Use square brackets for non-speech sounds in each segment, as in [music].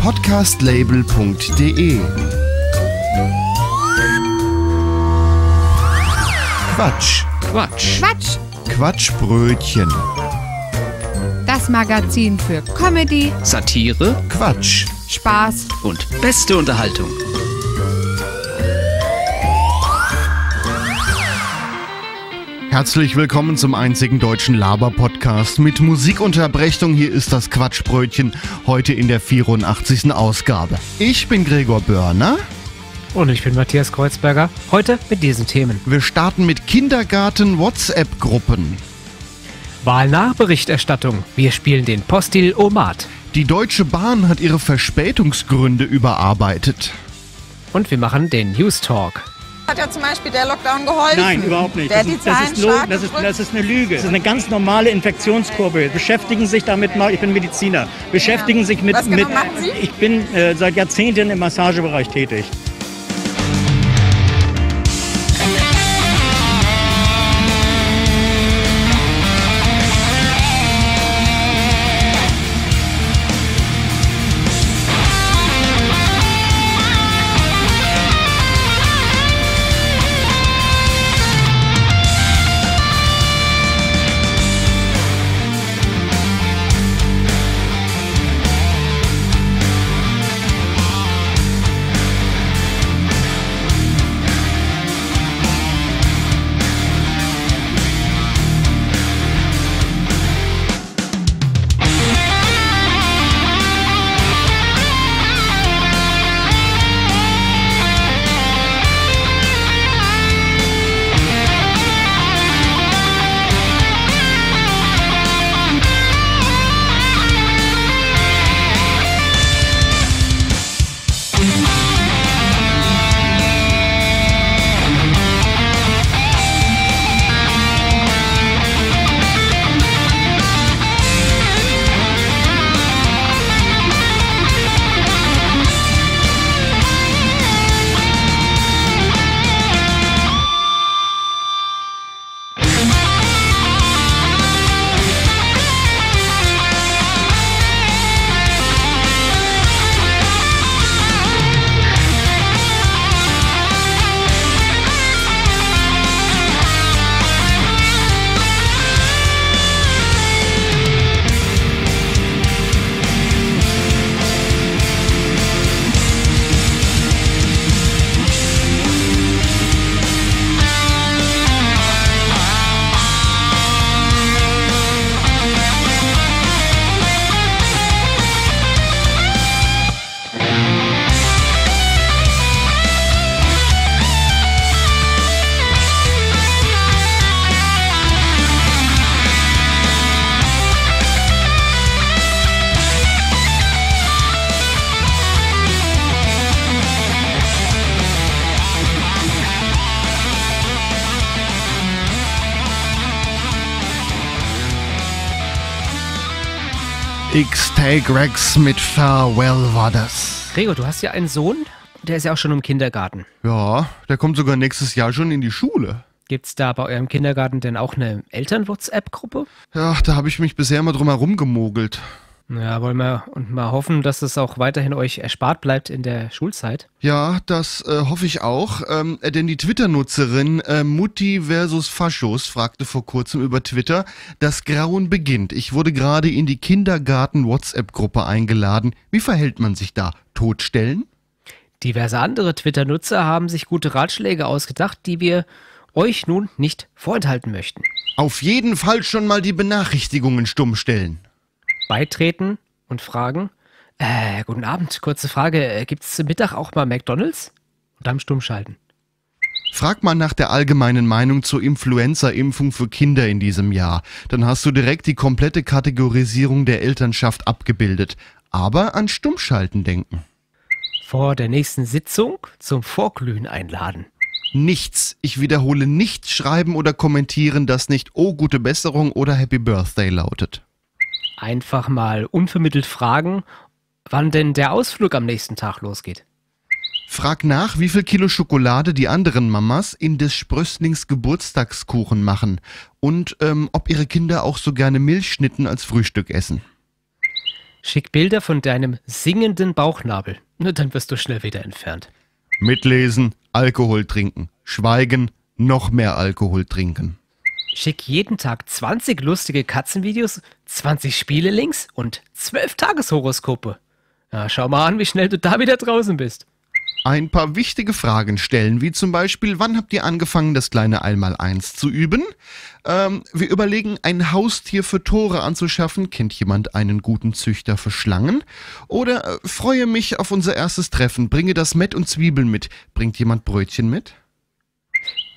Podcastlabel.de Quatsch. Quatsch. Quatsch, Quatschbrötchen. das Magazin für Comedy, Satire Quatsch. Spaß und beste Unterhaltung. Herzlich willkommen zum einzigen deutschen Laber-Podcast mit Musikunterbrechung. Hier ist das Quatschbrötchen, heute in der 84. Ausgabe. Ich bin Gregor Börner. Und ich bin Matthias Kreuzberger. Heute mit diesen Themen. Wir starten mit Kindergarten-WhatsApp-Gruppen. Wahlnachberichterstattung. Wir spielen den Postil Omat. Die Deutsche Bahn hat ihre Verspätungsgründe überarbeitet. Und wir machen den News Talk. Hat ja zum Beispiel der Lockdown geholfen? Nein, überhaupt nicht. Der Das ist, das, ist das, ist, das ist eine Lüge. Das ist eine ganz normale Infektionskurve. Beschäftigen sich damit mal, ich bin Mediziner, beschäftigen sich mit. Was genau mit machen Sie? Ich bin äh, seit Jahrzehnten im Massagebereich tätig. X-Take Rex mit Farewell war das. Gregor, du hast ja einen Sohn. Der ist ja auch schon im Kindergarten. Ja, der kommt sogar nächstes Jahr schon in die Schule. Gibt's da bei eurem Kindergarten denn auch eine Eltern-WhatsApp-Gruppe? Ja, da habe ich mich bisher immer drum herum gemogelt. Ja, wollen wir und mal hoffen, dass es auch weiterhin euch erspart bleibt in der Schulzeit. Ja, das äh, hoffe ich auch. Ähm, äh, denn die Twitter-Nutzerin äh, Mutti versus Faschos fragte vor kurzem über Twitter, das Grauen beginnt. Ich wurde gerade in die Kindergarten-WhatsApp-Gruppe eingeladen. Wie verhält man sich da? Totstellen? Diverse andere Twitter-Nutzer haben sich gute Ratschläge ausgedacht, die wir euch nun nicht vorenthalten möchten. Auf jeden Fall schon mal die Benachrichtigungen stumm stellen. Beitreten und fragen. Äh, guten Abend, kurze Frage. Äh, Gibt's Mittag auch mal McDonalds? Und dann stumm schalten. Frag mal nach der allgemeinen Meinung zur Influenza-Impfung für Kinder in diesem Jahr. Dann hast du direkt die komplette Kategorisierung der Elternschaft abgebildet. Aber an Stummschalten denken. Vor der nächsten Sitzung zum Vorglühen einladen. Nichts, ich wiederhole nichts schreiben oder kommentieren, das nicht Oh gute Besserung oder Happy Birthday lautet. Einfach mal unvermittelt fragen, wann denn der Ausflug am nächsten Tag losgeht. Frag nach, wie viel Kilo Schokolade die anderen Mamas in des Sprösslings Geburtstagskuchen machen und ähm, ob ihre Kinder auch so gerne Milchschnitten als Frühstück essen. Schick Bilder von deinem singenden Bauchnabel. Nur dann wirst du schnell wieder entfernt. Mitlesen, Alkohol trinken, schweigen, noch mehr Alkohol trinken. Schick jeden Tag 20 lustige Katzenvideos, 20 Spielelinks und 12 Tageshoroskope. Ja, schau mal an, wie schnell du da wieder draußen bist. Ein paar wichtige Fragen stellen, wie zum Beispiel, wann habt ihr angefangen, das kleine Einmaleins zu üben? Ähm, wir überlegen, ein Haustier für Tore anzuschaffen. Kennt jemand einen guten Züchter für Schlangen? Oder äh, freue mich auf unser erstes Treffen, bringe das Mett und Zwiebeln mit. Bringt jemand Brötchen mit?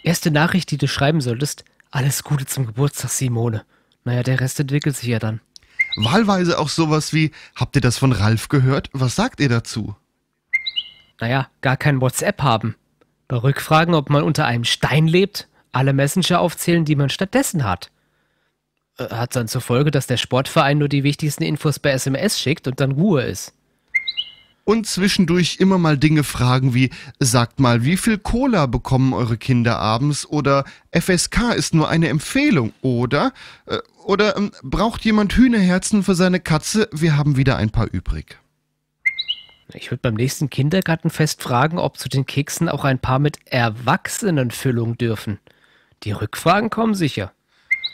Erste Nachricht, die du schreiben solltest. Alles Gute zum Geburtstag, Simone. Naja, der Rest entwickelt sich ja dann. Wahlweise auch sowas wie, habt ihr das von Ralf gehört? Was sagt ihr dazu? Naja, gar kein WhatsApp haben. Bei Rückfragen, ob man unter einem Stein lebt, alle Messenger aufzählen, die man stattdessen hat. Äh, Hat dann zur Folge, dass der Sportverein nur die wichtigsten Infos per SMS schickt und dann Ruhe ist. Und zwischendurch immer mal Dinge fragen wie, sagt mal, wie viel Cola bekommen eure Kinder abends? Oder FSK ist nur eine Empfehlung, oder? Äh, Oder ähm, braucht jemand Hühnerherzen für seine Katze? Wir haben wieder ein paar übrig. Ich würde beim nächsten Kindergartenfest fragen, ob zu den Keksen auch ein paar mit Erwachsenenfüllung dürfen. Die Rückfragen kommen sicher.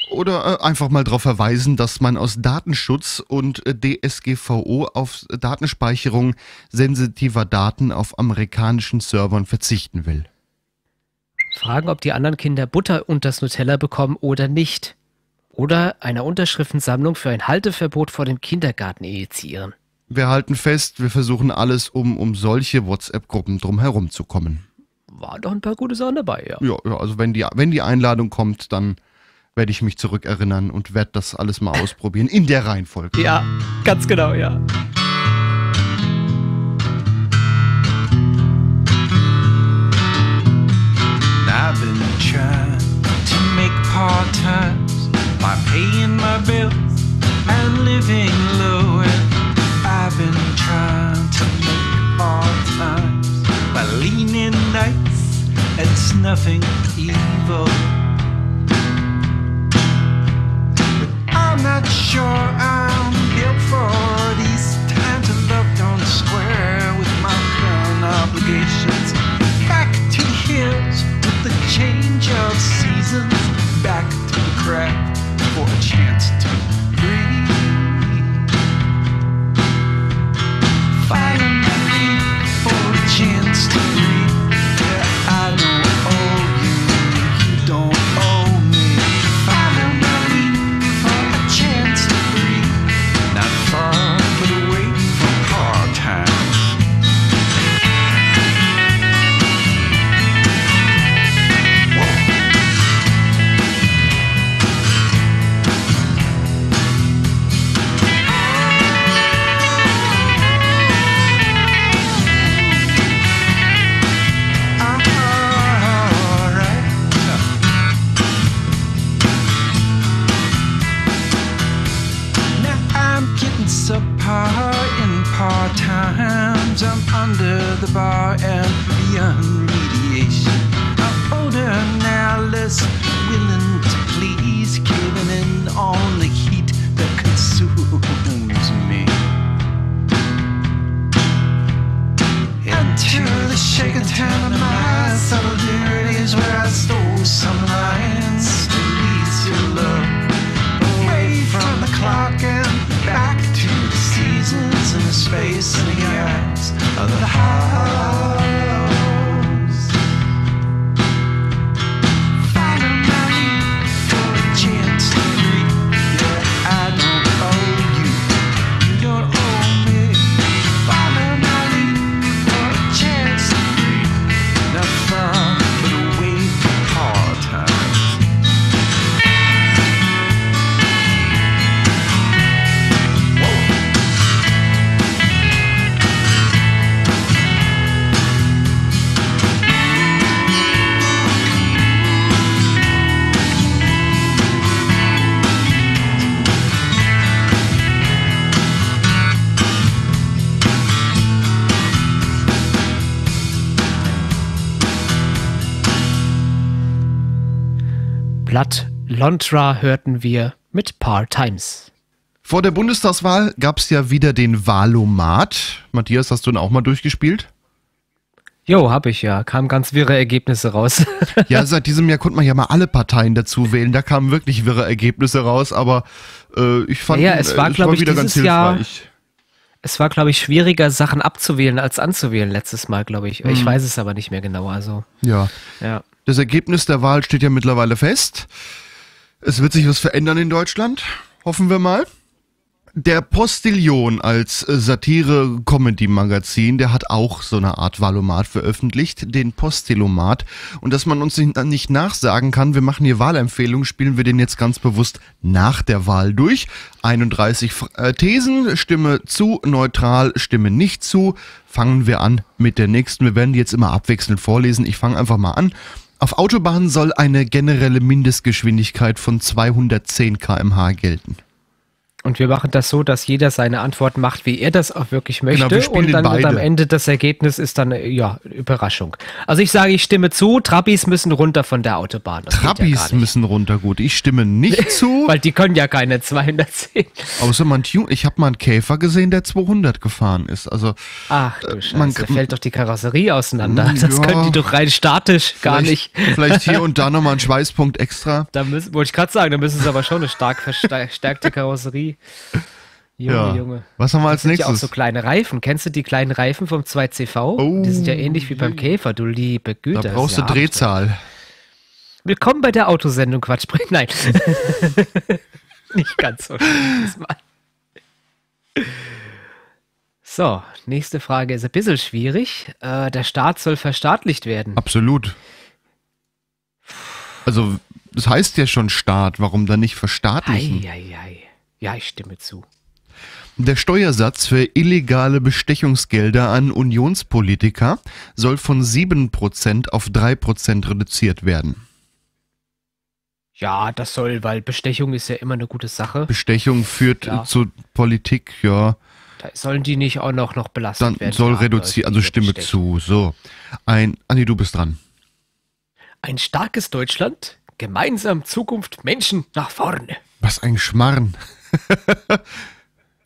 Oder äh, einfach mal darauf verweisen, dass man aus Datenschutz und äh, DSGVO auf Datenspeicherung sensitiver Daten auf amerikanischen Servern verzichten will. Fragen, ob die anderen Kinder Butter und das Nutella bekommen oder nicht. Oder eine Unterschriftensammlung für ein Halteverbot vor dem Kindergarten initiieren. Wir halten fest, wir versuchen alles, um um solche WhatsApp-Gruppen drum herum zu kommen. War doch ein paar gute Sachen dabei, ja. Ja, ja, also wenn die, wenn die Einladung kommt, dann werde ich mich zurückerinnern und werde das alles mal ausprobieren. In der Reihenfolge. Ja, ganz genau, ja. I've been trying to make part times by paying my bills and living low. And I've been trying to make part times by leaning nice and snuffing evil. I'm not sure I'm built for these times of love on the square with my current obligations. Back to the hills with the change of seasons. Back to the craft for a chance to breathe. Finally, for a chance to breathe. Solidarities where I stole some lines Lontra hörten wir mit Par Times. Vor der Bundestagswahl gab es ja wieder den Wahlomat. Matthias, hast du ihn auch mal durchgespielt? Jo, hab ich ja. Kamen ganz wirre Ergebnisse raus. [laughs] Ja, seit diesem Jahr konnte man ja mal alle Parteien dazu wählen. Da kamen wirklich wirre Ergebnisse raus, aber äh, ich fand Ja, es war, äh, glaub ich, wieder ganz Jahr- hilfreich. es war, glaube ich, schwieriger, Sachen abzuwählen als anzuwählen letztes Mal, glaube ich. Ich weiß es aber nicht mehr genau. Also, Ja. ja. Das Ergebnis der Wahl steht ja mittlerweile fest. Es wird sich was verändern in Deutschland, hoffen wir mal. Der Postillion als äh, Satire-Comedy-Magazin, der hat auch so eine Art Valomat veröffentlicht, den Postilomat. Und dass man uns nicht, nicht nachsagen kann, wir machen hier Wahlempfehlungen, spielen wir den jetzt ganz bewusst nach der Wahl durch. 31 F- äh, Thesen, Stimme zu, neutral, Stimme nicht zu. Fangen wir an mit der nächsten. Wir werden die jetzt immer abwechselnd vorlesen. Ich fange einfach mal an. Auf Autobahnen soll eine generelle Mindestgeschwindigkeit von 210 km/h gelten. Und wir machen das so, dass jeder seine Antwort macht, wie er das auch wirklich möchte. wir spielen und dann wird am Ende das Ergebnis ist dann, äh, ja, Überraschung. Also ich sage, ich stimme zu, Trabis müssen runter von der Autobahn. Das ja Trabis nicht. müssen runter, gut. Ich stimme nicht [laughs] zu. Weil die können ja keine 210. Außer man. Ich habe mal einen Käfer gesehen, der 200 gefahren ist. Also Ach du Scheiße, man- da fällt doch die Karosserie auseinander. Mm, [laughs] Das ja. können die doch rein statisch gar nicht. vielleicht, vielleicht hier [laughs] und da nochmal ein Schweißpunkt extra. Da müssen, wollte ich gerade sagen, da müssen sie aber schon eine stark verstärkte Karosserie. Junge, Ja. Junge. Was haben wir als Das sind ja auch nächstes? so kleine Reifen. Kennst du die kleinen Reifen vom 2CV? die sind ja ähnlich wie beim Käfer, du liebe Güte. Oh. Da brauchst du ja Drehzahl. Willkommen bei der Autosendung Quatsch. Nein. [laughs] Nicht ganz so diesmal. So, nächste Frage ist ein bisschen schwierig. Äh, der Staat soll verstaatlicht werden. Absolut. Also, das heißt ja schon Staat. Warum dann nicht verstaatlichen? Eieiei. Ja, ich stimme zu. Der Steuersatz für illegale Bestechungsgelder an Unionspolitiker soll von 7% auf 3% reduziert werden. Ja, das soll, weil Bestechung ist ja immer eine gute Sache. Bestechung führt Ja. zu Politik, ja, Da sollen die nicht auch noch, noch belastet dann werden. soll die armen reduziert, also Stimme zu. So, ein, Anni, du bist dran. Ein starkes Deutschland, gemeinsam Zukunft, Menschen nach vorne. Was ein Schmarrn. [laughs]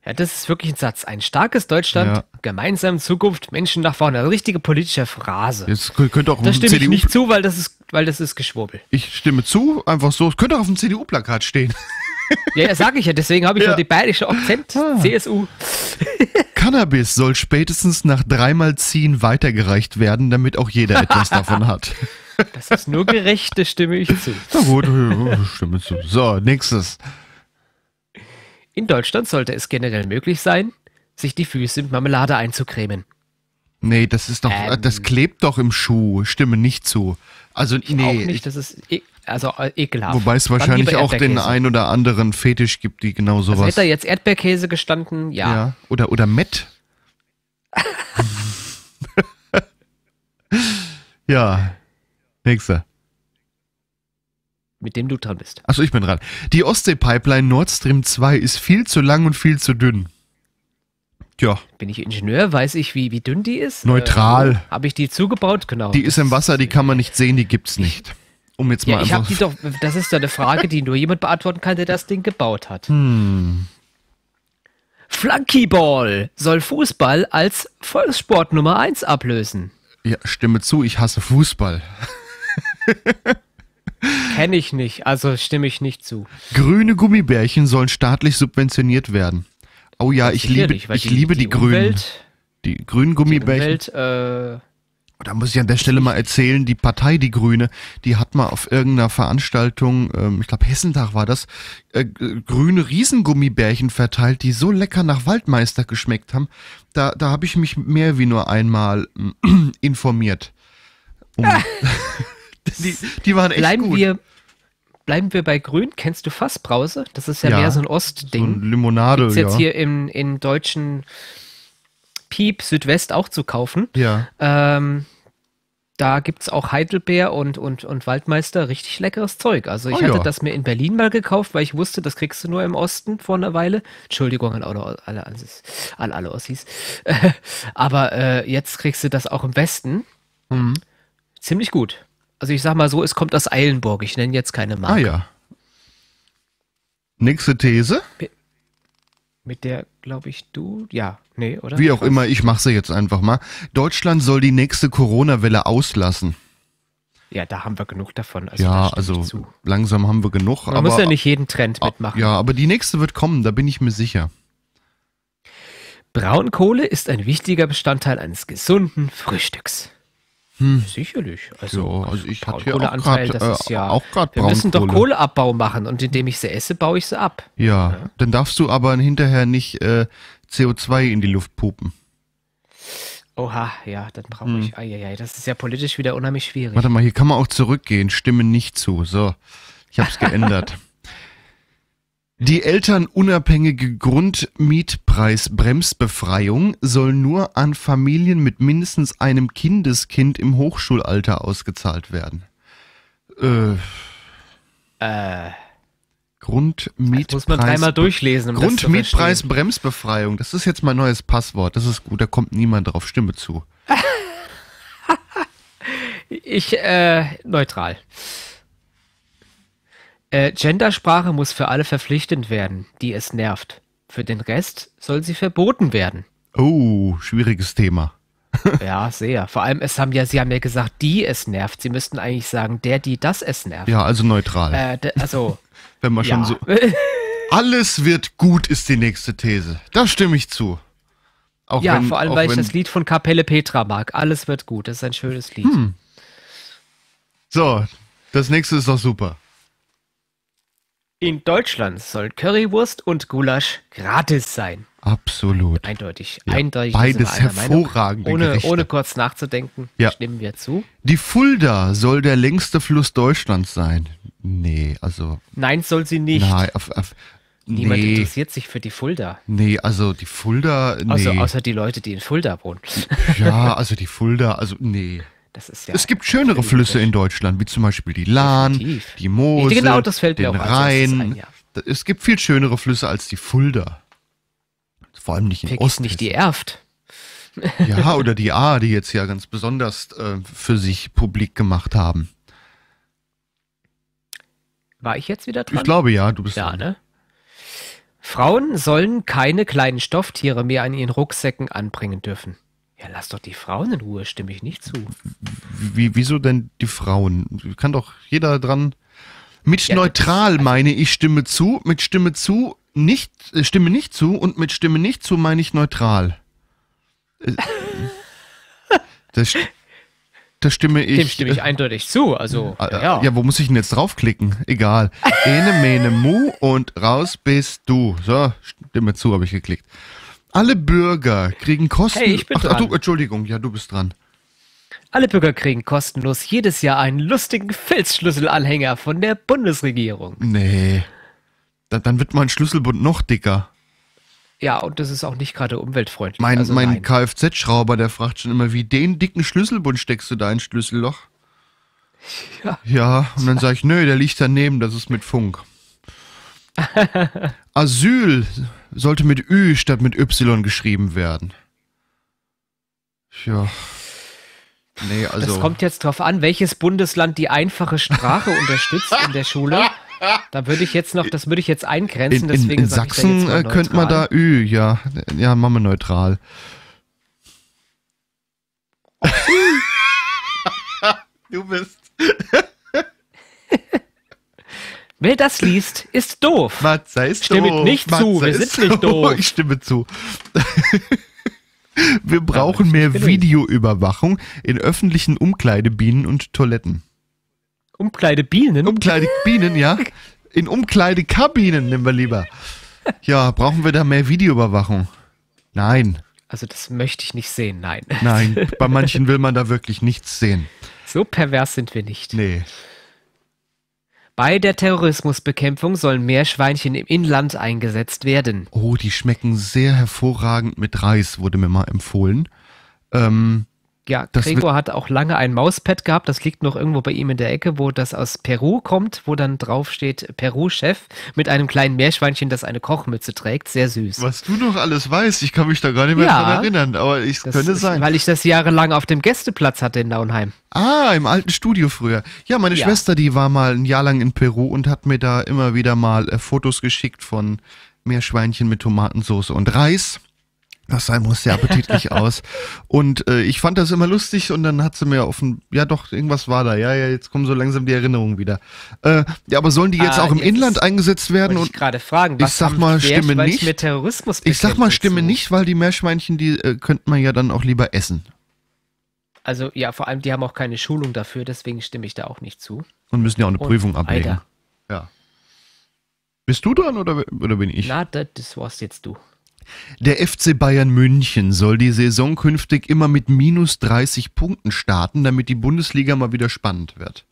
Ja, das ist wirklich ein Satz. Ein starkes Deutschland, Ja. gemeinsam Zukunft, Menschen nach vorne. Eine richtige politische Phrase. Jetzt kö- könnte auch Da stimme ich CDU. nicht zu, weil das ist, weil das ist Geschwurbel. Ich stimme zu, einfach so. Es könnte auch auf dem CDU-Plakat stehen. [laughs] Ja, ja sage ich ja. Deswegen habe ich Ja. noch die bayerische Akzent. CSU. [laughs] Cannabis soll spätestens nach dreimal Ziehen weitergereicht werden, damit auch jeder etwas davon hat. Das ist nur gerecht, da stimme ich zu. Na gut, stimme zu. So, nächstes. In Deutschland sollte es generell möglich sein, sich die Füße mit Marmelade einzucremen. Nee, das ist doch, Ähm. das klebt doch im Schuh. Stimme nicht zu. Also, nee. Auch nicht, das ist e also äh, ekelhaft. Wobei es wahrscheinlich auch den ein oder anderen Fetisch gibt, die genau Also sowas. hätte da jetzt Erdbeerkäse gestanden, ja. ja. Oder, oder Met. [laughs] ja. Nächster. Mit dem du dran bist. Achso, ich bin dran. Die Ostsee-Pipeline Nord Stream 2 ist viel zu lang und viel zu dünn. Tja, Bin ich Ingenieur? Weiß ich, wie, wie dünn die ist? Neutral. Äh, habe ich die zugebaut? Genau. die ist im Wasser, die kann man nicht sehen, die gibt's nicht. Um jetzt ja, mal ich habe die doch. Das ist doch eine Frage, die nur jemand beantworten kann, der das Ding gebaut hat. Hm. Flunkyball soll Fußball als Volkssport Nummer 1 ablösen. Ja, stimme zu, ich hasse Fußball. [laughs] Kenne ich nicht, also stimme ich nicht zu. Grüne Gummibärchen sollen staatlich subventioniert werden. Oh ja, ich liebe, weil ich liebe die, Grünen. Umwelt, Die grünen die Gummibärchen. Umwelt, äh, Da muss ich an der Stelle mal erzählen, die Partei Die Grüne, die hat mal auf irgendeiner Veranstaltung, ähm, ich glaube Hessentag war das, äh, grüne Riesengummibärchen verteilt, die so lecker nach Waldmeister geschmeckt haben. Da, da habe ich mich mehr wie nur einmal ähm, [clears throat] informiert. Um, [laughs] [laughs] die, die waren echt bleiben gut. wir. Bleiben wir bei Grün. Kennst du Fassbrause? Das ist ja, Ja, mehr so ein so Ostding. ein Limonade, Gibt's ja. jetzt hier im, in deutschen Piep Südwest auch zu kaufen. ja. Ähm, da gibt es auch Heidelbeer und, und, und Waldmeister, richtig leckeres Zeug. Also ich Oh hatte ja. das mir in Berlin mal gekauft, weil ich wusste, das kriegst du nur im Osten vor einer Weile. Entschuldigung an alle, alle, alle, alle Ossis. [laughs] Aber äh, jetzt kriegst du das auch im Westen. Mhm. Ziemlich gut. Also ich sag mal so, es kommt aus Eilenburg. Ich nenne jetzt keine Marke. Ah ja. Nächste These. Mit der, glaube ich, du, ja, nee, oder? Wie auch immer, ich mache sie jetzt einfach mal. Deutschland soll die nächste Corona-Welle auslassen. Ja, da haben wir genug davon. Also ja, also zu. langsam haben wir genug. Man aber, muss ja nicht jeden Trend mitmachen. Ja, aber die nächste wird kommen, da bin ich mir sicher. Braunkohle ist ein wichtiger Bestandteil eines gesunden Frühstücks. Sicherlich. Also, Ja, also ich hatte auch äh, ja. auch grad wir müssen doch. Kohleabbau machen und indem ich sie esse, baue ich sie ab. Ja, dann darfst du aber hinterher nicht äh, CO2 in die Luft pupen. Oha, ja, dann brauche Hm. ich. Eieiei, das ist ja politisch wieder unheimlich schwierig. Warte mal, hier kann man auch zurückgehen. Stimme nicht zu. So, ich habe es geändert. [laughs] Die elternunabhängige Grundmietpreisbremsbefreiung soll nur an Familien mit mindestens einem Kindeskind im Hochschulalter ausgezahlt werden. Äh, Äh, Grundmietpreis. das muss man dreimal durchlesen. Um. Grundmietpreisbremsbefreiung. Das ist jetzt mein neues Passwort. Das ist gut, da kommt niemand drauf. Stimme zu. [laughs] Ich, äh, neutral. Äh, Gendersprache muss für alle verpflichtend werden, die es nervt. Für den Rest soll sie verboten werden. Oh, schwieriges Thema. [laughs] Ja, sehr. Vor allem, es haben ja, sie haben ja gesagt, die es nervt. Sie müssten eigentlich sagen, der, die das es nervt. Ja, also neutral. Äh, also, [laughs] Wenn man schon ja. so. [laughs] Alles wird gut, ist die nächste These. Da stimme ich zu. Auch ja, wenn, vor allem, weil ich wenn, das Lied von Kapelle Petra mag. Alles wird gut. Das ist ein schönes Lied. Hm. So, das nächste ist doch super. In Deutschland soll Currywurst und Gulasch gratis sein. Absolut. Eindeutig. Ja, Eindeutig. beides hervorragende Ohne, Gerichte. ohne kurz nachzudenken, Ja. stimmen wir zu. Die Fulda soll der längste Fluss Deutschlands sein. Nee, also. Nein, soll sie nicht. Nein, auf, auf, Niemand nee, interessiert sich für die Fulda. nee, also die Fulda, nee. Also, außer die Leute, die in Fulda wohnen. ja, [laughs] also die Fulda, also nee. Ja es gibt schönere Flüsse in. Deutschland, wie zum Beispiel die Lahn, Definitiv. die Mosel, Genau, das fällt mir den Rhein. ein, ja. Es gibt viel schönere Flüsse als die Fulda. Vor allem nicht in Vergiss Osten. nicht die Erft. Ja, oder die A, die jetzt ja ganz besonders äh, für sich publik gemacht haben. War ich jetzt wieder dran? Ich glaube ja, du bist Ja, dran. ne? Frauen sollen keine kleinen Stofftiere mehr an ihren Rucksäcken anbringen dürfen. Ja, lass doch die Frauen in Ruhe, stimme ich nicht zu. Wie, wieso denn die Frauen? Kann doch jeder dran. Mit Ja, neutral meine ich Stimme zu, mit Stimme zu nicht, äh, Stimme nicht zu und mit Stimme nicht zu meine ich neutral. Äh, [laughs] Das, da stimme ich. Dem stimme ich eindeutig zu. Also, äh, ja. ja. ja, wo muss ich denn jetzt draufklicken? Egal. Ene, mene, mu und raus bist du. So, Stimme zu habe ich geklickt. Alle Bürger kriegen Kosten. Hey, ich bin ach, ach, du, dran. Entschuldigung, ja, du bist dran. Alle Bürger kriegen kostenlos jedes Jahr einen lustigen Filzschlüsselanhänger von der Bundesregierung. Nee. Da, dann wird mein Schlüsselbund noch dicker. Ja, und das ist auch nicht gerade umweltfreundlich. Mein, also mein. Kfz-Schrauber, der fragt schon immer, wie den dicken Schlüsselbund steckst du da ins Schlüsselloch? Ja. Ja, und dann sage ich, nö, der liegt daneben, das ist mit Funk. [laughs] Asyl sollte mit Ü statt mit Y geschrieben werden. Ja. Nee, also. Das kommt jetzt drauf an, welches Bundesland die einfache Sprache unterstützt in der Schule. Da würde ich jetzt noch, das würde ich jetzt eingrenzen, in, in, deswegen in sag ich da Sachsen äh, könnte man da. Ü, ja. Ja, machen wir neutral. [laughs] du bist. Wer das liest, ist doof. Matze ist Stimmt doof. nicht zu, Matze wir ist sind nicht doof. Ich stimme zu. [laughs] Wir brauchen mehr. Videoüberwachung in öffentlichen Umkleidebienen und Toiletten. Umkleidebienen. Umkleidebienen, ja? In Umkleidekabinen nehmen wir lieber. Ja, brauchen wir da mehr Videoüberwachung? Nein, Also das möchte ich nicht sehen, nein. nein. Bei [laughs] manchen will man da wirklich nichts sehen. So pervers sind wir nicht. Nee. Bei der Terrorismusbekämpfung sollen Meerschweinchen im Inland eingesetzt werden. Oh, die schmecken sehr hervorragend mit Reis, wurde mir mal empfohlen. Ähm, Ja, Das Gregor hat auch lange ein Mauspad gehabt, das liegt noch irgendwo bei ihm in der Ecke, wo das aus Peru kommt, wo dann drauf steht Peru-Chef mit einem kleinen Meerschweinchen, das eine Kochmütze trägt. Sehr süß. Was du noch alles weißt, ich kann mich da gar nicht mehr Ja. dran erinnern, aber es Das könnte ist, sein. Weil ich das jahrelang auf dem Gästeplatz hatte in Nauenheim. Ah, im alten Studio früher. Ja, meine Ja. Schwester, die war mal ein Jahr lang in Peru und hat mir da immer wieder mal äh, Fotos geschickt von Meerschweinchen mit Tomatensauce und Reis. Das sah muss sehr appetitlich [laughs] aus. Und äh, ich fand das immer lustig und dann hat sie mir auf ein, ja doch, irgendwas war da. Ja, ja, jetzt kommen so langsam die Erinnerungen wieder. Äh, ja, aber sollen die jetzt Ah, auch im jetzt Inland eingesetzt werden? Ich Und gerade fragen, ich was sag haben mal, stimme nicht. mit Terrorismus ich sag mal, stimme zu? nicht, weil die Meerschweinchen, die äh, könnte man ja dann auch lieber essen. Also ja, vor allem, die haben auch keine Schulung dafür, deswegen stimme ich da auch nicht zu. Und müssen ja auch eine Und Prüfung ablegen. weiter. Ja. Bist du dran oder, oder bin ich? Na, das, das warst jetzt du. Der FC Bayern München soll die Saison künftig immer mit minus 30 Punkten starten, damit die Bundesliga mal wieder spannend wird.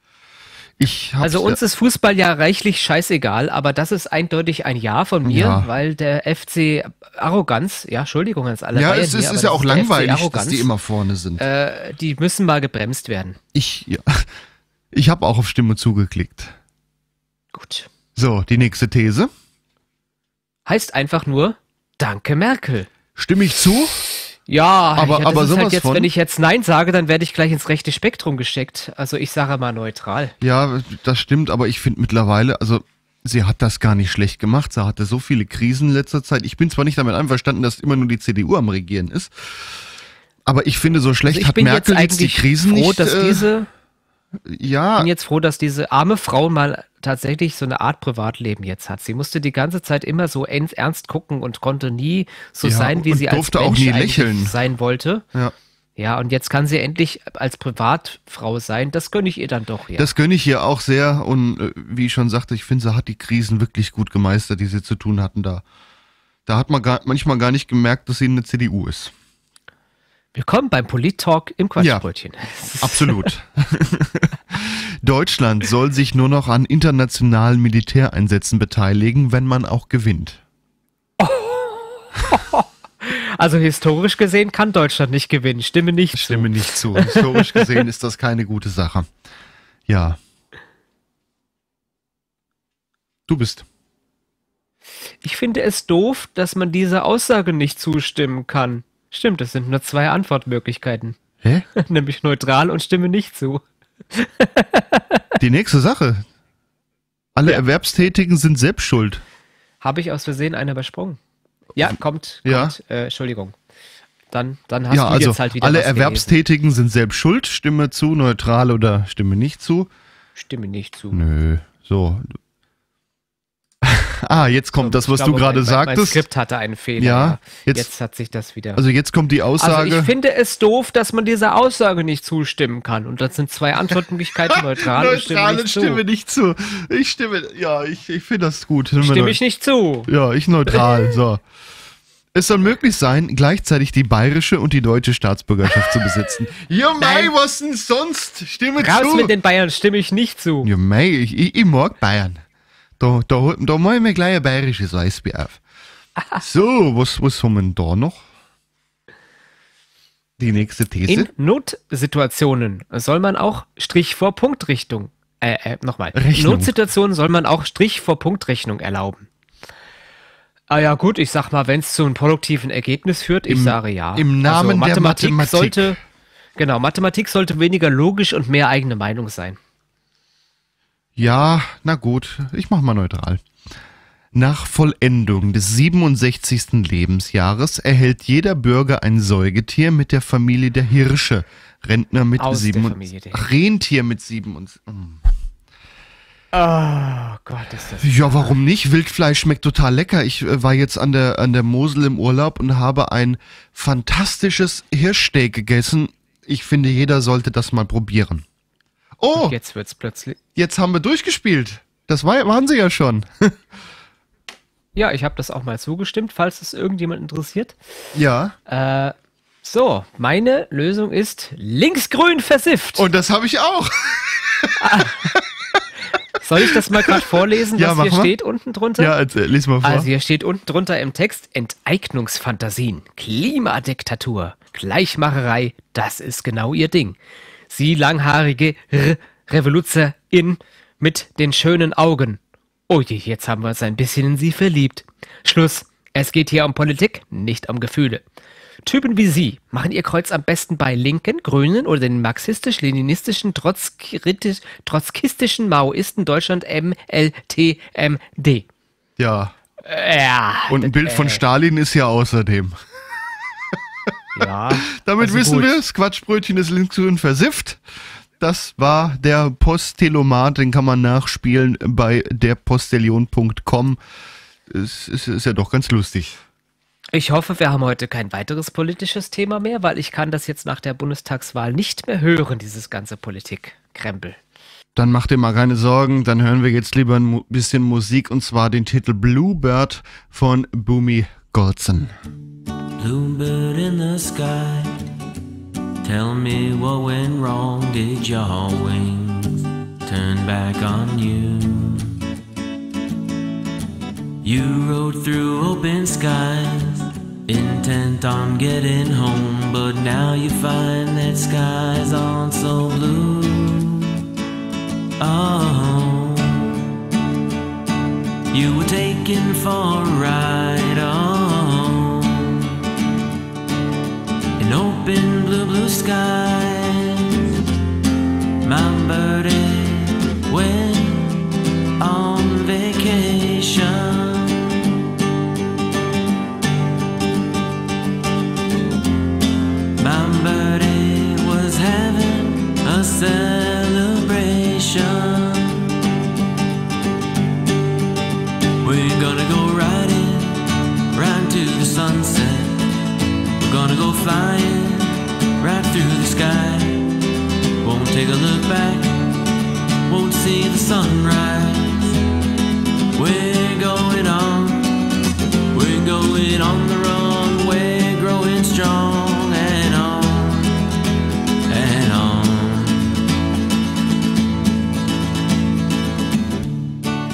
Also uns ist Fußball ja reichlich scheißegal, aber das ist eindeutig ein Ja von mir, Ja. weil der FC Arroganz, ja, Entschuldigung ans alle ja, Bayern es hier, ist, aber ist ja auch langweilig, dass die immer vorne sind. äh, die müssen mal gebremst werden. Ich, ja, [laughs] ich habe auch auf Stimme zugeklickt. Gut. So, die nächste These. Heißt einfach nur Danke Merkel. Stimme ich zu? Ja, Aber- ja, aber ist sowas halt jetzt, von? wenn ich jetzt Nein sage, dann werde ich gleich ins rechte Spektrum gesteckt. Also ich sage mal neutral. Ja, das stimmt, aber ich finde mittlerweile, also sie hat das gar nicht schlecht gemacht. Sie hatte so viele Krisen in letzter Zeit. Ich bin zwar nicht damit einverstanden, dass immer nur die CDU am Regieren ist, aber ich finde, so schlecht Also hat Merkel jetzt jetzt die Krisen froh, nicht. dass äh, diese ja, bin jetzt froh, dass diese arme Frau mal tatsächlich so eine Art Privatleben jetzt hat. Sie musste die ganze Zeit immer so ernst gucken und konnte nie so Ja, sein, wie sie als Mensch lächeln. sein wollte. ja. Ja, und jetzt kann sie endlich als Privatfrau sein. Das gönne ich ihr dann doch, ja. Das gönne ich ihr auch sehr und äh, wie ich schon sagte, ich finde, sie hat die Krisen wirklich gut gemeistert, die sie zu tun hatten da. Da hat man gar, manchmal gar nicht gemerkt, dass sie eine CDU ist. Willkommen beim Polit-Talk im Quatschbrötchen. Absolut. [laughs] Deutschland soll sich nur noch an internationalen Militäreinsätzen beteiligen, wenn man auch gewinnt. [laughs] Also historisch gesehen kann Deutschland nicht gewinnen. Stimme nicht Ich stimme nicht zu. Historisch gesehen ist das keine gute Sache. Ja. Du bist. zu. Ich finde es doof, dass man dieser Aussage nicht zustimmen kann. Stimmt, es sind nur zwei Antwortmöglichkeiten. Hä? [laughs] Nämlich neutral und stimme nicht zu. [laughs] Die nächste Sache. Alle Ja. Erwerbstätigen sind selbst schuld. Habe ich aus Versehen eine übersprungen? Ja, kommt. kommt Ja. Äh, Entschuldigung. Dann, dann hast ja, du also jetzt halt wieder alle was gelesen. Erwerbstätigen sind selbst schuld. Stimme zu, neutral oder stimme nicht zu. Stimme nicht zu. Nö, so. Ah, jetzt kommt das, was glaube, du gerade mein, mein, sagtest. Skript hatte einen Fehler. Ja, jetzt- jetzt, hat sich das wieder. Also jetzt kommt die Also Aussage. ich finde es doof, dass man dieser Aussage nicht zustimmen kann. Und das sind zwei Antwortmöglichkeiten, [laughs] neutral und stimme nicht zu. stimme nicht zu. Ich stimme, ja, ich, ich finde das gut. Stimme ich nicht zu. Ja, ich neutral. So. Es soll möglich sein, gleichzeitig die bayerische und die deutsche Staatsbürgerschaft zu besitzen. [laughs] Ja, mei, was denn sonst? Stimme Raus zu. mit den Bayern, stimme ich nicht zu. Ja, mei, ich, ich, ich mag Bayern. Da, da, da mach ich mir gleich ein bayerisches Eisbier auf. [laughs] So, was, was haben wir denn da noch? Die nächste These. In Notsituationen soll man auch Strich vor Punktrichtung, äh, äh, nochmal. In Rechnung. Notsituationen soll man auch Strich vor Punktrechnung erlauben. Ah ja, gut, ich sag mal, wenn es zu einem produktiven Ergebnis führt, ich Im- sage ja. im Namen der Mathematik. sollte, genau, Mathematik sollte weniger logisch und mehr eigene Meinung sein. Ja, na gut, ich mach mal neutral. Nach Vollendung des 67. Lebensjahres erhält jeder Bürger ein Säugetier mit der Familie der Hirsche. Rentner mit Aus der sieben und, Familie der Ach, Rentier mit sieben und mm. Oh Gott, ist das. Ja, warum nicht? Wildfleisch schmeckt total lecker. Ich äh, war jetzt an der an der Mosel im Urlaub und habe ein fantastisches Hirschsteak gegessen. Ich finde, jeder sollte das mal probieren. Oh, Jetzt wird's plötzlich. jetzt haben wir durchgespielt. Das war, waren sie ja schon. [laughs] Ja, ich habe das auch mal zugestimmt, falls es irgendjemand interessiert. ja. Äh, so, meine Lösung ist linksgrün versifft. Und das habe ich auch. Soll ich das mal gerade [laughs] vorlesen, Ja, was hier mal. steht unten drunter? Ja, also, lies mal vor. Also hier steht unten drunter im Text Enteignungsfantasien, Klimadiktatur, Bleichmacherei, das ist genau ihr Ding. Sie langhaarige R Revoluzerin mit den schönen Augen. Oh je, jetzt haben wir uns ein bisschen in sie verliebt. Schluss. Es geht hier um Politik, nicht um Gefühle. Typen wie Sie machen ihr Kreuz am besten bei Linken, Grünen oder den marxistisch-leninistischen, trotzkistischen Maoisten Deutschland MLTMD. Ja. Ja. Und ein Bild von äh, Stalin ist ja außerdem. Ja. [laughs] Damit also wissen wir, das Quatschbrötchen ist links und versifft. Das war der Postelomat, den kann man nachspielen bei derpostillion.com. Es ist, ist ja doch ganz lustig. Ich hoffe, wir haben heute kein weiteres politisches Thema mehr, weil ich kann das jetzt nach der Bundestagswahl nicht mehr hören, dieses ganze Politikkrempel. Dann macht ihr mal keine Sorgen, dann hören wir jetzt lieber ein bisschen Musik und zwar den Titel Bluebird von Boomy Golson. Bluebird in the sky. Tell me what went wrong. Did your wings turn back on you? You rode through open skies, intent on getting home. But now you find that skies aren't so blue. Oh, you were taken for a ride. Oh in blue, blue skies. My birdie went on vacation. My birdie was having a celebration. We're gonna go riding right to the sunset. We're gonna go flying sky. Won't take a look back, won't see the sunrise. We're going on, we're going on the run. We're growing strong and on and on.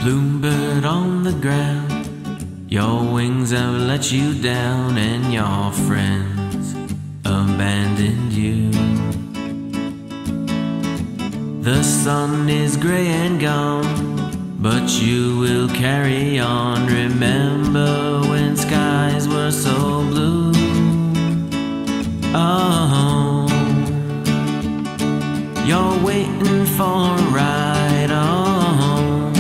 Bluebird on the ground. Your wings have let you down, and your friends abandoned you. The sun is gray and gone, but you will carry on. Remember when skies were so blue? Oh, you're waiting for a ride. Oh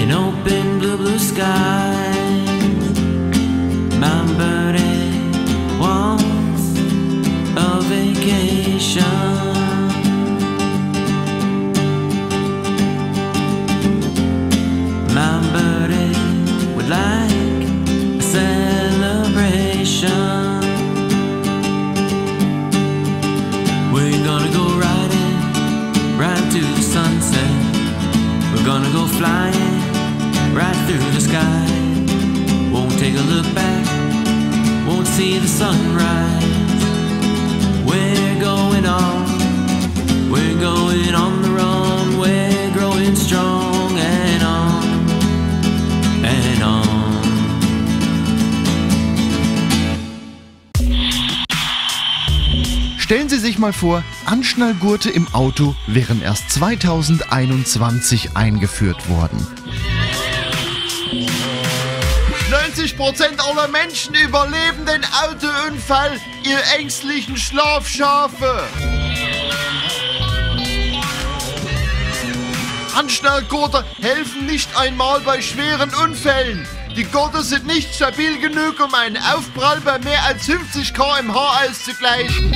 in open blue, blue skies. See the sunrise. We're going on, we're going on the run. We're growing strong and on and on. Stellen Sie sich mal vor, Anschnallgurte im Auto wären erst 2021 eingeführt worden. 90% aller Menschen überleben den Autounfall, ihr ängstlichen Schlafschafe. Anschnallgurte helfen nicht einmal bei schweren Unfällen. Die Gurte sind nicht stabil genug, um einen Aufprall bei mehr als 50 km/h auszugleichen.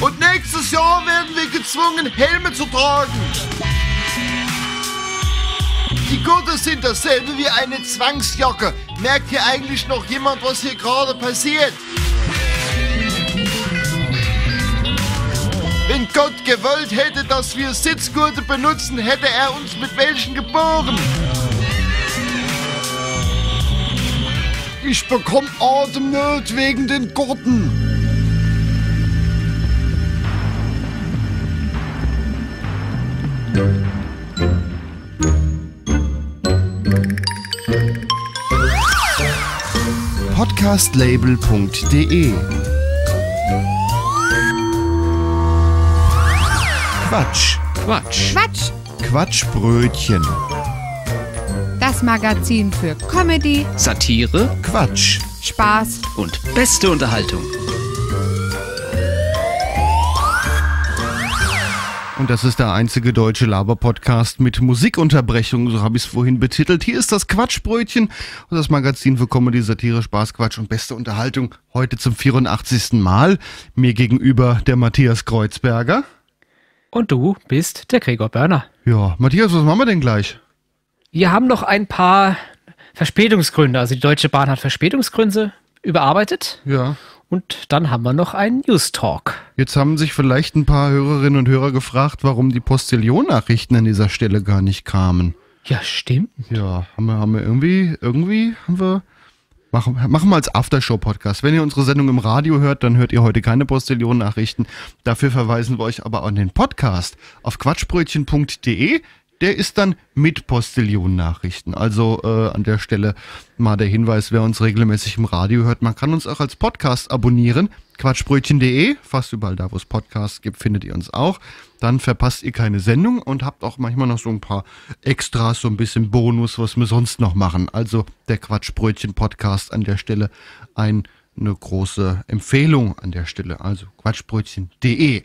Und nächstes Jahr werden wir gezwungen, Helme zu tragen. Die Gurte sind dasselbe wie eine Zwangsjacke. Merkt hier eigentlich noch jemand, was hier gerade passiert? Wenn Gott gewollt hätte, dass wir Sitzgurte benutzen, hätte er uns mit welchen geboren. Ich bekomme Atemnot wegen den Gurten. podcastlabel.de. Quatsch. Quatsch. Quatsch. Quatschbrötchen. Das Magazin für Comedy, Satire Quatsch. Spaß und beste Unterhaltung. Und das ist der einzige deutsche Laber-Podcast mit Musikunterbrechung, so habe ich es vorhin betitelt. Hier ist das Quatschbrötchen und das Magazin für Comedy, Satire, Spaß, Quatsch und beste Unterhaltung. Heute zum 84. Mal. Mir gegenüber der Matthias Kreuzberger. Und du bist der Gregor Börner. Ja, Matthias, was machen wir denn gleich? Wir haben noch ein paar Verspätungsgründe. Also die Deutsche Bahn hat Verspätungsgründe überarbeitet. Ja. Und dann haben wir noch einen News Talk. Jetzt haben sich vielleicht ein paar Hörerinnen und Hörer gefragt, warum die Postillon-Nachrichten an dieser Stelle gar nicht kamen. Ja, stimmt. Ja, haben wir, haben wir irgendwie, irgendwie haben wir. Machen, machen wir als Aftershow-Podcast. Wenn ihr unsere Sendung im Radio hört, dann hört ihr heute keine Postillon-Nachrichten. Dafür verweisen wir euch aber an den Podcast auf quatschbrötchen.de. Der ist dann mit Postillon-Nachrichten. Also äh, an der Stelle mal der Hinweis, wer uns regelmäßig im Radio hört, man kann uns auch als Podcast abonnieren. Quatschbrötchen.de, fast überall da, wo es Podcasts gibt, findet ihr uns auch. Dann verpasst ihr keine Sendung und habt auch manchmal noch so ein paar Extras, so ein bisschen Bonus, was wir sonst noch machen. Also der Quatschbrötchen-Podcast an der Stelle ein, eine große Empfehlung an der Stelle. Also quatschbrötchen.de.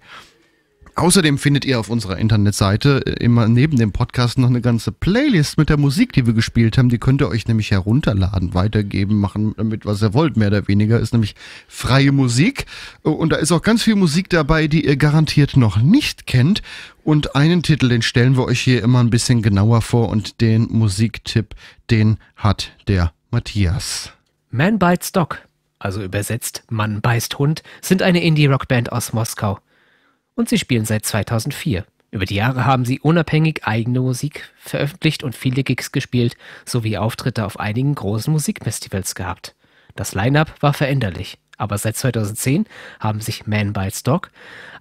Außerdem findet ihr auf unserer Internetseite äh, immer neben dem Podcast noch eine ganze Playlist mit der Musik, die wir gespielt haben. Die könnt ihr euch nämlich herunterladen, weitergeben, machen damit, was ihr wollt, mehr oder weniger. Ist nämlich freie Musik. Und da ist auch ganz viel Musik dabei, die ihr garantiert noch nicht kennt. Und einen Titel, den stellen wir euch hier immer ein bisschen genauer vor. Und den Musiktipp, den hat der Matthias. Man Bites Dog, also übersetzt Mann beißt Hund, sind eine Indie-Rockband aus Moskau. Und sie spielen seit 2004. Über die Jahre haben sie unabhängig eigene Musik veröffentlicht und viele Gigs gespielt, sowie Auftritte auf einigen großen Musikfestivals gehabt. Das Line-up war veränderlich, aber seit 2010 haben sich Man Bites Dog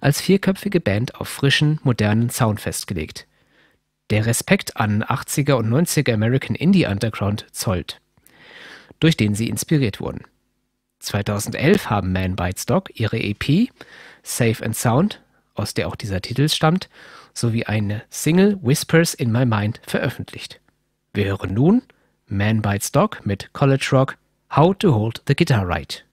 als vierköpfige Band auf frischen, modernen Sound festgelegt. Der Respekt an 80er und 90er American Indie Underground zollt, durch den sie inspiriert wurden. 2011 haben Man Bites Dog ihre EP Safe and Sound aus der auch dieser Titel stammt, sowie eine Single Whispers in My Mind veröffentlicht. Wir hören nun Man Bites Dog mit College Rock How to Hold the Guitar Right.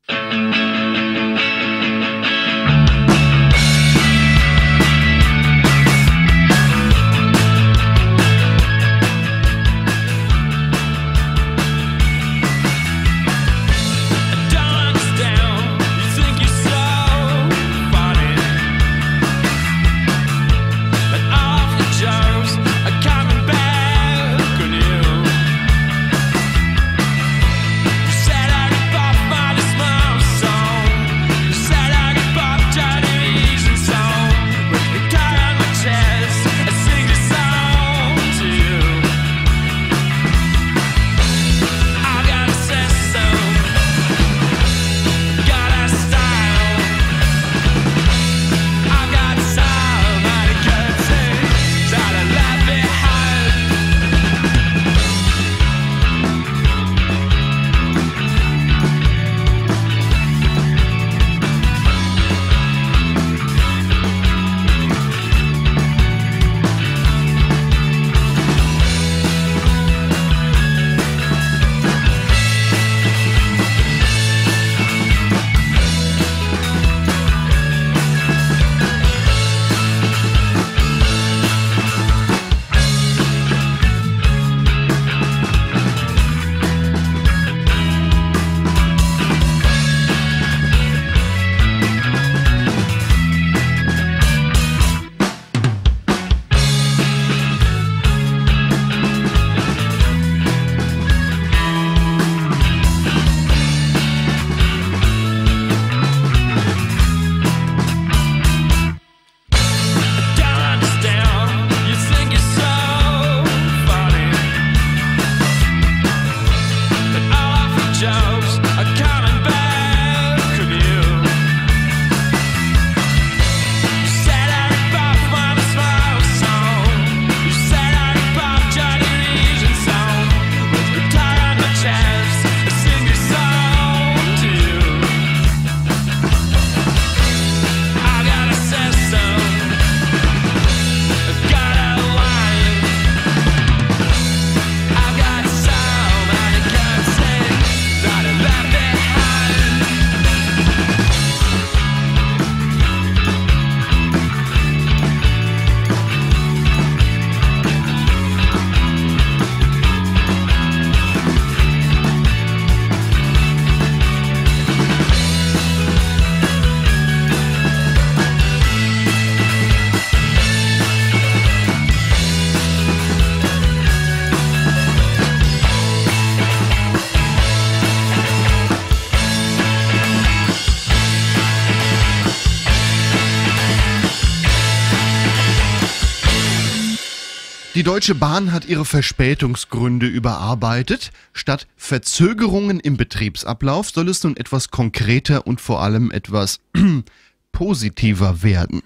Die Deutsche Bahn hat ihre Verspätungsgründe überarbeitet. Statt Verzögerungen im Betriebsablauf soll es nun etwas konkreter und vor allem etwas [clears throat] positiver werden.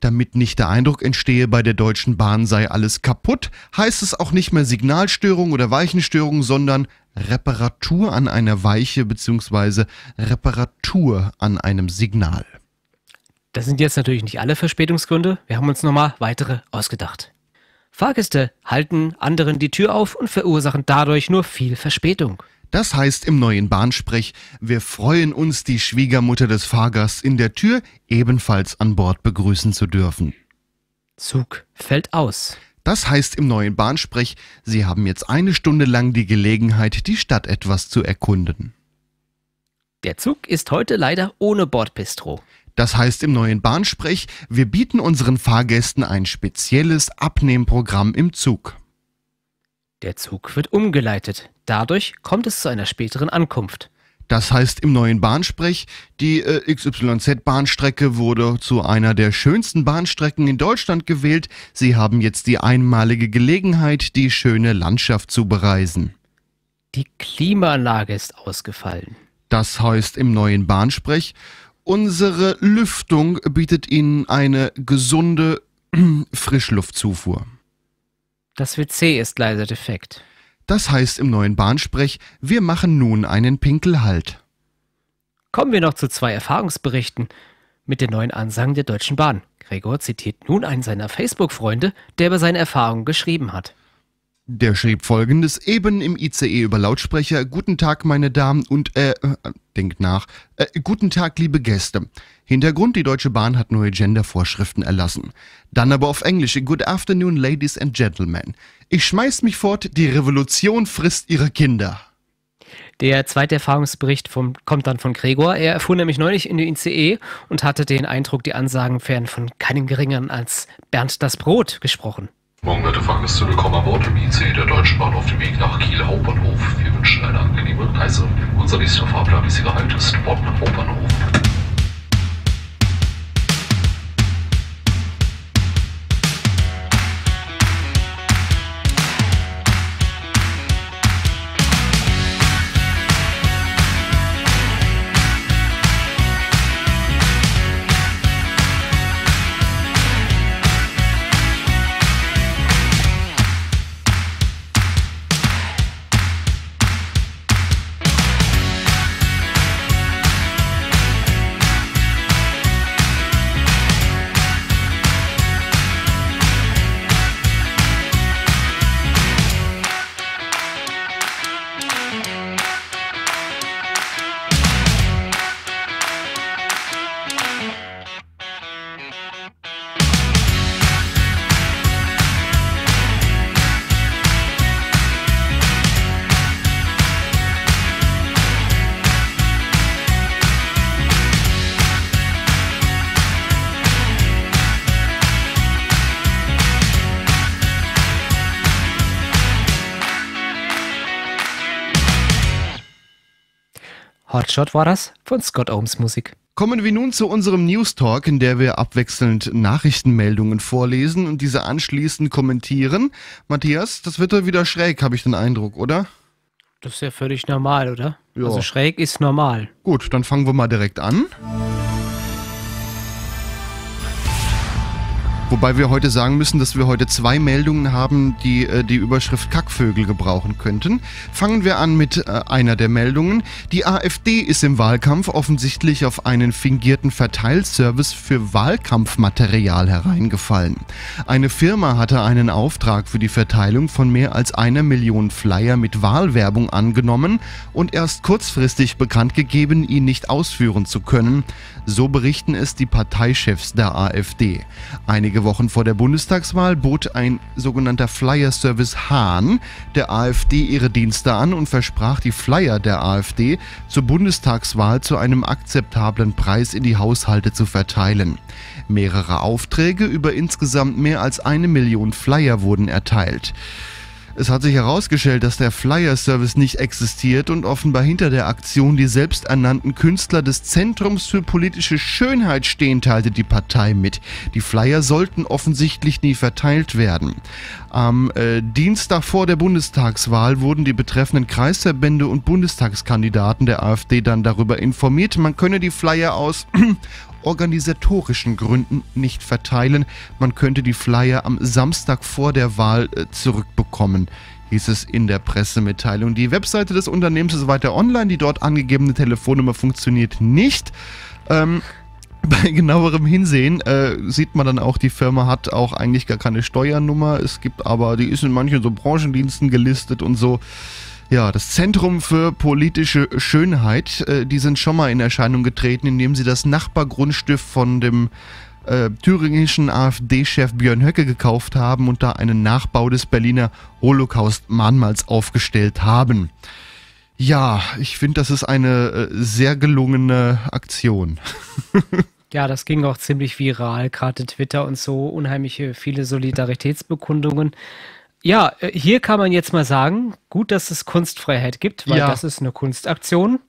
Damit nicht der Eindruck entstehe, bei der Deutschen Bahn sei alles kaputt, heißt es auch nicht mehr Signalstörung oder Weichenstörung, sondern Reparatur an einer Weiche bzw. Reparatur an einem Signal. Das sind jetzt natürlich nicht alle Verspätungsgründe. Wir haben uns nochmal weitere ausgedacht. Fahrgäste halten anderen die Tür auf und verursachen dadurch nur viel Verspätung. Das heißt im neuen Bahnsprech, wir freuen uns, die Schwiegermutter des Fahrgasts in der Tür ebenfalls an Bord begrüßen zu dürfen. Zug fällt aus. Das heißt im neuen Bahnsprech, Sie haben jetzt eine Stunde lang die Gelegenheit, die Stadt etwas zu erkunden. Der Zug ist heute leider ohne Bordbistro. Das heißt im neuen Bahnsprech, wir bieten unseren Fahrgästen ein spezielles Abnehmprogramm im Zug. Der Zug wird umgeleitet. Dadurch kommt es zu einer späteren Ankunft. Das heißt im neuen Bahnsprech, die äh, XYZ-Bahnstrecke wurde zu einer der schönsten Bahnstrecken in Deutschland gewählt. Sie haben jetzt die einmalige Gelegenheit, die schöne Landschaft zu bereisen. Die Klimaanlage ist ausgefallen. Das heißt im neuen Bahnsprech, unsere Lüftung bietet Ihnen eine gesunde [clears throat] Frischluftzufuhr. Das WC ist leider defekt. Das heißt im neuen Bahnsprech, wir machen nun einen Pinkelhalt. Kommen wir noch zu zwei Erfahrungsberichten mit den neuen Ansagen der Deutschen Bahn. Gregor zitiert nun einen seiner Facebook-Freunde, der über seine Erfahrungen geschrieben hat. Der schrieb folgendes eben im ICE über Lautsprecher. Guten Tag, meine Damen und, äh, äh, denkt nach. Äh, guten Tag, liebe Gäste. Hintergrund, die Deutsche Bahn hat neue Gendervorschriften erlassen. Dann aber auf Englisch. Good afternoon, ladies and gentlemen. Ich schmeiß mich fort, die Revolution frisst ihre Kinder. Der zweite Erfahrungsbericht vom, kommt dann von Gregor. Er erfuhr nämlich neulich in der ICE und hatte den Eindruck, die Ansagen wären von keinem geringeren als Bernd das Brot gesprochen. Morgen, werte Fahrgäste, willkommen an Bord im IC der Deutschen Bahn auf dem Weg nach Kiel Hauptbahnhof. Wir wünschen eine angenehme Reise. Unser nächster fahrplanmäßiger Halt ist Bonn Hauptbahnhof. Hotshot war das von Scott Ohms Musik. Kommen wir nun zu unserem News Talk, in der wir abwechselnd Nachrichtenmeldungen vorlesen und diese anschließend kommentieren. Matthias, das wird doch wieder schräg, habe ich den Eindruck, oder? Das ist ja völlig normal, oder? Ja. Also schräg ist normal. Gut, dann fangen wir mal direkt an. Wobei wir heute sagen müssen, dass wir heute zwei Meldungen haben, die äh, die Überschrift Kackvögel gebrauchen könnten. Fangen wir an mit äh, einer der Meldungen. Die AfD ist im Wahlkampf offensichtlich auf einen fingierten Verteilservice für Wahlkampfmaterial hereingefallen. Eine Firma hatte einen Auftrag für die Verteilung von mehr als einer Million Flyer mit Wahlwerbung angenommen und erst kurzfristig bekannt gegeben, ihn nicht ausführen zu können. So berichten es die Parteichefs der AfD. Einige Wochen vor der Bundestagswahl bot ein sogenannter Flyer-Service Hahn der AfD ihre Dienste an und versprach die Flyer der AfD zur Bundestagswahl zu einem akzeptablen Preis in die Haushalte zu verteilen. Mehrere Aufträge über insgesamt mehr als eine Million Flyer wurden erteilt. Es hat sich herausgestellt, dass der Flyer-Service nicht existiert und offenbar hinter der Aktion die selbsternannten Künstler des Zentrums für politische Schönheit stehen, teilte die Partei mit. Die Flyer sollten offensichtlich nie verteilt werden. Am äh, Dienstag vor der Bundestagswahl wurden die betreffenden Kreisverbände und Bundestagskandidaten der AfD dann darüber informiert, man könne die Flyer aus organisatorischen Gründen nicht verteilen. Man könnte die Flyer am Samstag vor der Wahl äh, zurückbekommen hieß es in der Pressemitteilung. Die Webseite des Unternehmens ist weiter online. Die dort angegebene Telefonnummer funktioniert nicht. Ähm, [laughs] bei genauerem Hinsehen äh, sieht man dann auch, die Firma hat auch eigentlich gar keine Steuernummer. Es gibt aber, die ist in manchen so Branchendiensten gelistet und so. Ja, das Zentrum für politische Schönheit, äh, die sind schon mal in Erscheinung getreten, indem sie das Nachbargrundstück von dem äh, thüringischen AfD-Chef Björn Höcke gekauft haben und da einen Nachbau des Berliner Holocaust-Mahnmals aufgestellt haben. Ja, ich finde, das ist eine äh, sehr gelungene Aktion. [laughs] Ja, das ging auch ziemlich viral, gerade Twitter und so, unheimliche viele Solidaritätsbekundungen. Ja, äh, hier kann man jetzt mal sagen, gut, dass es Kunstfreiheit gibt, weil Ja. das ist eine Kunstaktion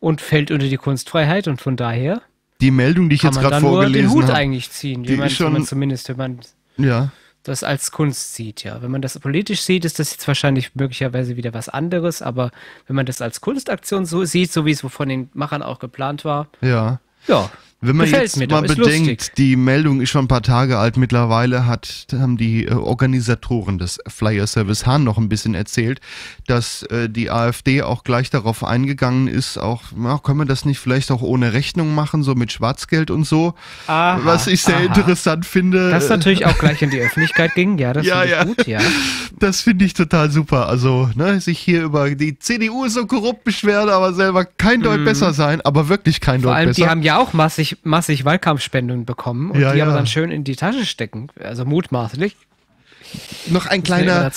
und fällt unter die Kunstfreiheit und von daher Die Meldung, die ich kann jetzt man gerade dann nur den vorgelesen Hut habe. eigentlich ziehen, wie man, schon- wenn man zumindest, wenn man Ja, das als Kunst sieht, ja. Wenn man das politisch sieht, ist das jetzt wahrscheinlich möglicherweise wieder was anderes, aber wenn man das als Kunstaktion so sieht, so wie es von den Machern auch geplant war, ja. ja, Wenn man Gefällt jetzt mir mal bedenkt, lustig. die Meldung ist schon ein paar Tage alt mittlerweile, hat, haben die äh, Organisatoren des Flyer Service Hahn noch ein bisschen erzählt, dass äh, die AfD auch gleich darauf eingegangen ist, auch, ja, können wir das nicht vielleicht auch ohne Rechnung machen, so mit Schwarzgeld und so, Aha, was ich sehr aha. interessant finde. Das natürlich auch gleich in die Öffentlichkeit ging, ja, das [laughs] Ja, finde ich ja. gut, ja. Das finde ich total super. Also, ne, sich hier über die CDU so korrupt beschweren, aber selber kein Deut besser sein, aber wirklich kein Mhm. Vor Deut allem, besser. die haben ja auch massig, massig Wahlkampfspendungen bekommen und Ja, die aber ja. dann schön in die Tasche stecken, also mutmaßlich, noch ein kleiner.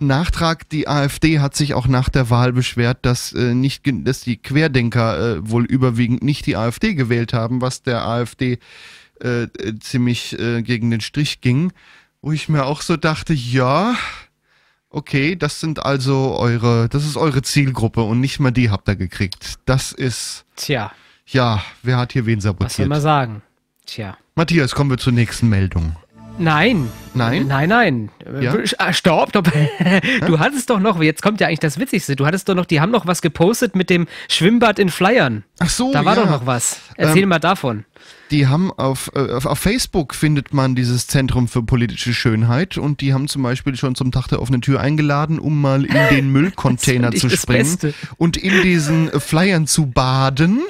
Nachtrag, die AfD hat sich auch nach der Wahl beschwert, dass, äh, nicht, dass die Querdenker äh, wohl überwiegend nicht die AfD gewählt haben, was der AfD äh, äh, ziemlich äh, gegen den Strich ging. Wo ich mir auch so dachte, ja, okay, das sind also eure, das ist eure Zielgruppe und nicht mal die habt ihr gekriegt. Das ist, Tja, ja, wer hat hier wen was soll sabotiert? man sagen? Tja. Matthias, kommen wir zur nächsten Meldung. Nein. Nein? Nein, nein. Ja? Ah, Stopp, stopp. Du hattest doch noch, jetzt kommt ja eigentlich das Witzigste, du hattest doch noch, die haben noch was gepostet mit dem Schwimmbad in Flyern. Ach so, Da war ja. doch noch was. Erzähl Ähm, mal davon. Die haben auf, äh, auf, auf Facebook findet man dieses Zentrum für politische Schönheit und die haben zum Beispiel schon zum Tag der offenen Tür eingeladen, um mal in [laughs] den Müllcontainer zu springen und in diesen äh, Flyern zu baden.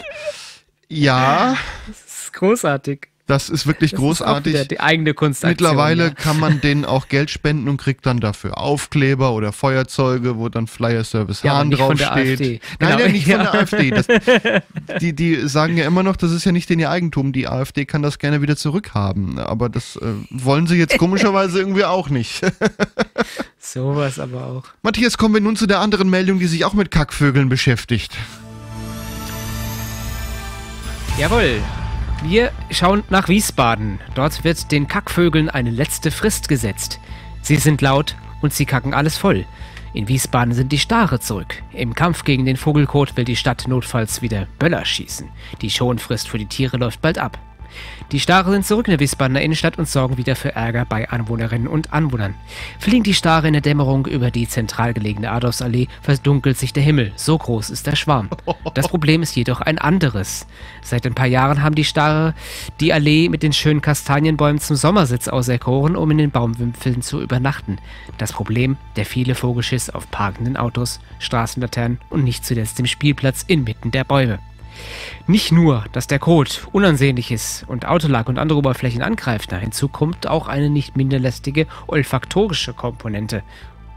Ja, Das ist großartig. das ist wirklich Das Ist auch großartig. wieder die eigene Kunstaktion. Mittlerweile ja. kann man denen auch Geld spenden und kriegt dann dafür Aufkleber oder Feuerzeuge, wo dann Flyer Service Ja, Hahn von draufsteht. Nein, Genau. ja, nicht von Ja. der AfD. Das, die, die sagen ja immer noch, das ist ja nicht in ihr Eigentum. Die AfD kann das gerne wieder zurückhaben. Aber das äh, wollen sie jetzt komischerweise [laughs] irgendwie auch nicht. Sowas aber auch. Matthias, kommen wir nun zu der anderen Meldung, die sich auch mit Kackvögeln beschäftigt. Jawohl. Wir schauen nach Wiesbaden. Dort wird den Kackvögeln eine letzte Frist gesetzt. Sie sind laut und sie kacken alles voll. In Wiesbaden sind die Stare zurück. Im Kampf gegen den Vogelkot will die Stadt notfalls wieder Böller schießen. Die Schonfrist für die Tiere läuft bald ab. Die Stare sind zurück in der Wiesbadener Innenstadt und sorgen wieder für Ärger bei Anwohnerinnen und Anwohnern. Fliegen die Stare in der Dämmerung über die zentral gelegene Adolfsallee, verdunkelt sich der Himmel. So groß ist der Schwarm. Das [laughs] Problem ist jedoch ein anderes. Seit ein paar Jahren haben die Stare die Allee mit den schönen Kastanienbäumen zum Sommersitz auserkoren, um in den Baumwipfeln zu übernachten. Das Problem, der viele Vogelschiss auf parkenden Autos, Straßenlaternen und nicht zuletzt dem Spielplatz inmitten der Bäume. Nicht nur, dass der Code unansehnlich ist und Autolack und andere Oberflächen angreift, nein, hinzu kommt auch eine nicht minder lästige olfaktorische Komponente.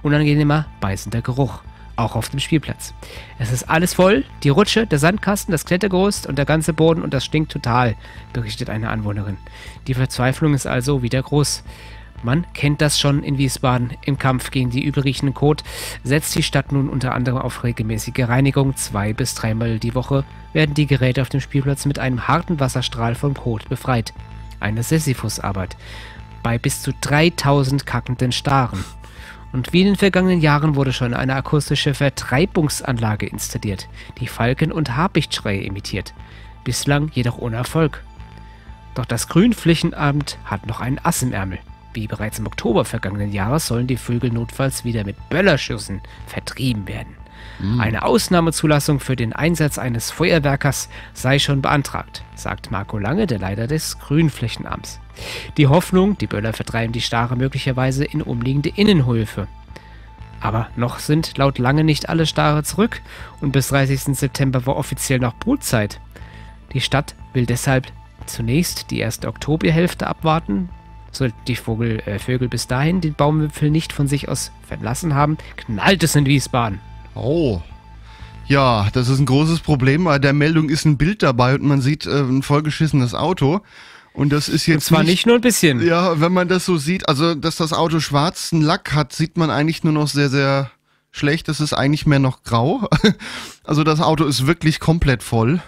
Unangenehmer, beißender Geruch. Auch auf dem Spielplatz. Es ist alles voll, die Rutsche, der Sandkasten, das Klettergerüst und der ganze Boden und das stinkt total, berichtet eine Anwohnerin. Die Verzweiflung ist also wieder groß. Man kennt das schon in Wiesbaden. Im Kampf gegen die übelriechenden Kot setzt die Stadt nun unter anderem auf regelmäßige Reinigung. Zwei bis dreimal die Woche werden die Geräte auf dem Spielplatz mit einem harten Wasserstrahl vom Kot befreit. Eine Sisyphus-Arbeit. bei bis zu 3000 kackenden Staren. Und wie in den vergangenen Jahren wurde schon eine akustische Vertreibungsanlage installiert, die Falken- und Habichtschreie imitiert. Bislang jedoch ohne Erfolg. Doch das Grünflächenamt hat noch einen Ass im Ärmel. Wie bereits im Oktober vergangenen Jahres sollen die Vögel notfalls wieder mit Böllerschüssen vertrieben werden. Eine Ausnahmezulassung für den Einsatz eines Feuerwerkers sei schon beantragt, sagt Marco Lange, der Leiter des Grünflächenamts. Die Hoffnung, die Böller vertreiben die Stare möglicherweise in umliegende Innenhöfe. Aber noch sind laut Lange nicht alle Stare zurück und bis 30. September war offiziell noch Brutzeit. Die Stadt will deshalb zunächst die erste Oktoberhälfte abwarten. Sollten die Vogel, äh, Vögel bis dahin den Baumwipfel nicht von sich aus verlassen haben, knallt es in Wiesbaden. Oh. Ja, das ist ein großes Problem. Bei der Meldung ist ein Bild dabei und man sieht äh, ein vollgeschissenes Auto. Und das ist jetzt Und zwar nicht nur ein bisschen. Ja, wenn man das so sieht, also dass das Auto schwarzen Lack hat, sieht man eigentlich nur noch sehr, sehr schlecht. Das ist eigentlich mehr noch grau. [laughs] Also das Auto ist wirklich komplett voll.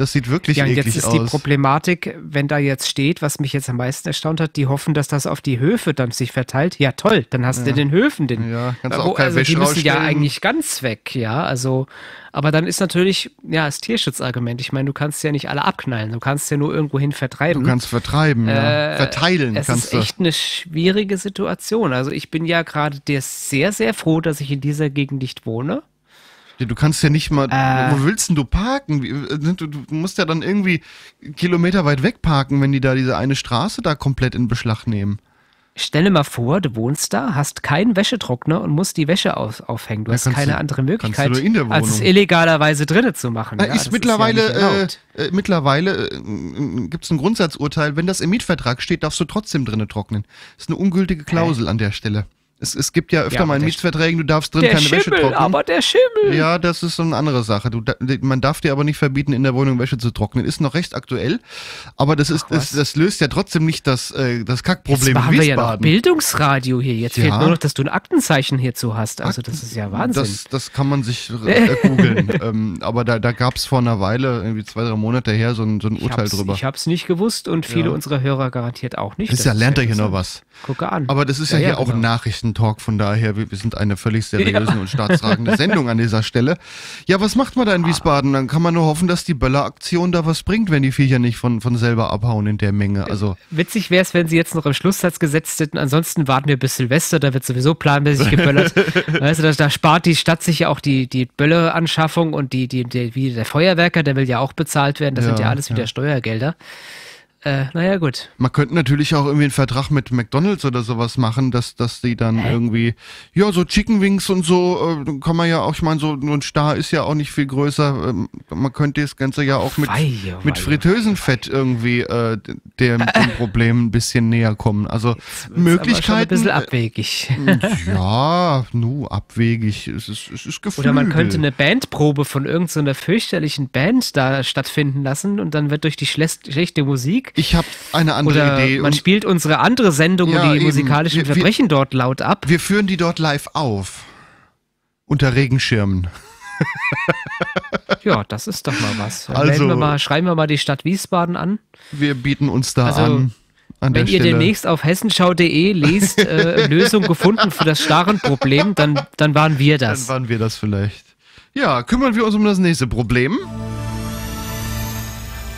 Das sieht wirklich Ja, und eklig jetzt ist aus. die Problematik, wenn da jetzt steht, was mich jetzt am meisten erstaunt hat, die hoffen, dass das auf die Höfe dann sich verteilt. Ja, toll, dann hast du den Höfen den. Ja, kannst du Wo- auch kein also die Wäsche müssen ja eigentlich ganz weg, ja. Also, aber dann ist natürlich, ja, das Tierschutzargument. Ich meine, du kannst ja nicht alle abknallen, du kannst ja nur irgendwohin vertreiben. Du kannst vertreiben, ja. Äh, Verteilen es kannst ist du. echt eine schwierige Situation. Also ich bin ja gerade dir sehr, sehr froh, dass ich in dieser Gegend nicht wohne. Ja, Du kannst ja nicht mal, Äh. wo willst denn du parken? Äh, Du, du musst ja dann irgendwie Kilometer weit weg parken, wenn die da diese eine Straße da komplett in Beschlag nehmen. Stell dir mal vor, du wohnst da, hast keinen Wäschetrockner und musst die Wäsche auf, aufhängen. Du Ja, hast keine du- andere Möglichkeit, als es illegalerweise drinnen zu machen. Na, ja, ist das mittlerweile, ja nicht äh, äh, mittlerweile äh, gibt es ein Grundsatzurteil, wenn das im Mietvertrag steht, darfst du trotzdem drinnen trocknen. ist eine ungültige Klausel an der Stelle. Es, es gibt ja öfter Ja, mal in Mietverträgen, du darfst drin der keine Wäsche Schimmel, trocknen. aber der Schimmel. Ja, das ist so eine andere Sache. Du, man darf dir aber nicht verbieten, in der Wohnung Wäsche zu trocknen. Ist noch recht aktuell, aber das ist, das, das löst ja trotzdem nicht das, äh, das Jetzt Kackproblem machen in wir ja noch. Bildungsradio hier. Jetzt Ja. fehlt nur noch, dass du ein Aktenzeichen hierzu hast. Also das ist ja Wahnsinn. Das, das kann man sich [laughs] äh, googeln. ähm, aber da, da gab es vor einer Weile, irgendwie zwei, drei Monate her, so ein, so ein Urteil drüber. ich hab's nicht gewusst und viele Ja. unserer Hörer garantiert auch nicht. Das ist ja, lernt er hier noch was. Gucke an. Aber das ist ja, Ja, hier auch ein genau. Nachrichtentalk, von daher, wir, wir sind eine völlig seriöse und staatstragende Sendung an dieser Stelle. Ja, was macht man da in Wiesbaden? Dann kann man nur hoffen, dass die Böller-Aktion da was bringt, wenn die Viecher nicht von, von selber abhauen in der Menge. Also, Witzig wäre es, wenn sie jetzt noch im Schlusssatz gesetzt hätten. Ansonsten warten wir bis Silvester, da wird sowieso planmäßig geböllert. [laughs] weißt du, da, da spart die Stadt sich ja auch die, die Bölleranschaffung und die, die, die, wie der Feuerwerker, der will ja auch bezahlt werden. Das sind Ja, ja alles wieder ja. Steuergelder. Äh, naja, gut. man könnte natürlich auch irgendwie einen Vertrag mit McDonalds oder sowas machen, dass, dass die dann irgendwie, ja, so Chicken Wings und so, äh, kann man ja auch, ich meine, so so ein Star ist ja auch nicht viel größer. Ähm, man könnte das Ganze ja auch mit, Weie, mit weie, Fritteusenfett irgendwie äh, dem, dem Problem ein bisschen näher kommen. Also Aber schon ein Möglichkeiten. bisschen äh, abwegig. [laughs] Ja, nu, abwegig. Es ist, es ist Gefühl. Oder man könnte eine Bandprobe von irgendeiner fürchterlichen Band da stattfinden lassen und dann wird durch die schlecht- schlechte Musik Ich habe eine andere oder Idee. man spielt unsere andere Sendung Ja, und die eben. musikalischen Wir- wir- Verbrechen dort laut ab. wir führen die dort live auf. Unter Regenschirmen. [laughs] Ja, das ist doch mal was. Dann Also- wir mal, schreiben wir mal die Stadt Wiesbaden an. Wir bieten uns da Also, an. An Wenn ihr Stelle. demnächst auf hessenschau.de lest, äh, [laughs] Lösung gefunden für das Starrenproblem, dann, dann waren wir Dann das. waren wir das vielleicht. Ja, kümmern wir uns um das nächste Problem.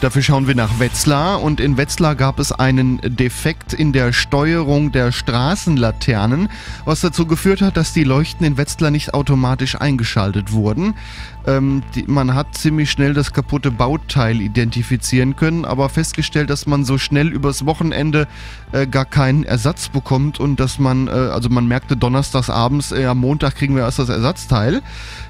Dafür schauen wir nach Wetzlar und in Wetzlar gab es einen Defekt in der Steuerung der Straßenlaternen, was dazu geführt hat, dass die Leuchten in Wetzlar nicht automatisch eingeschaltet wurden. Ähm, die, man hat ziemlich schnell das kaputte Bauteil identifizieren können, aber festgestellt, dass man so schnell übers Wochenende äh, gar keinen Ersatz bekommt und dass man, äh, also man merkte donnerstags abends, äh, am Montag kriegen wir erst das Ersatzteil.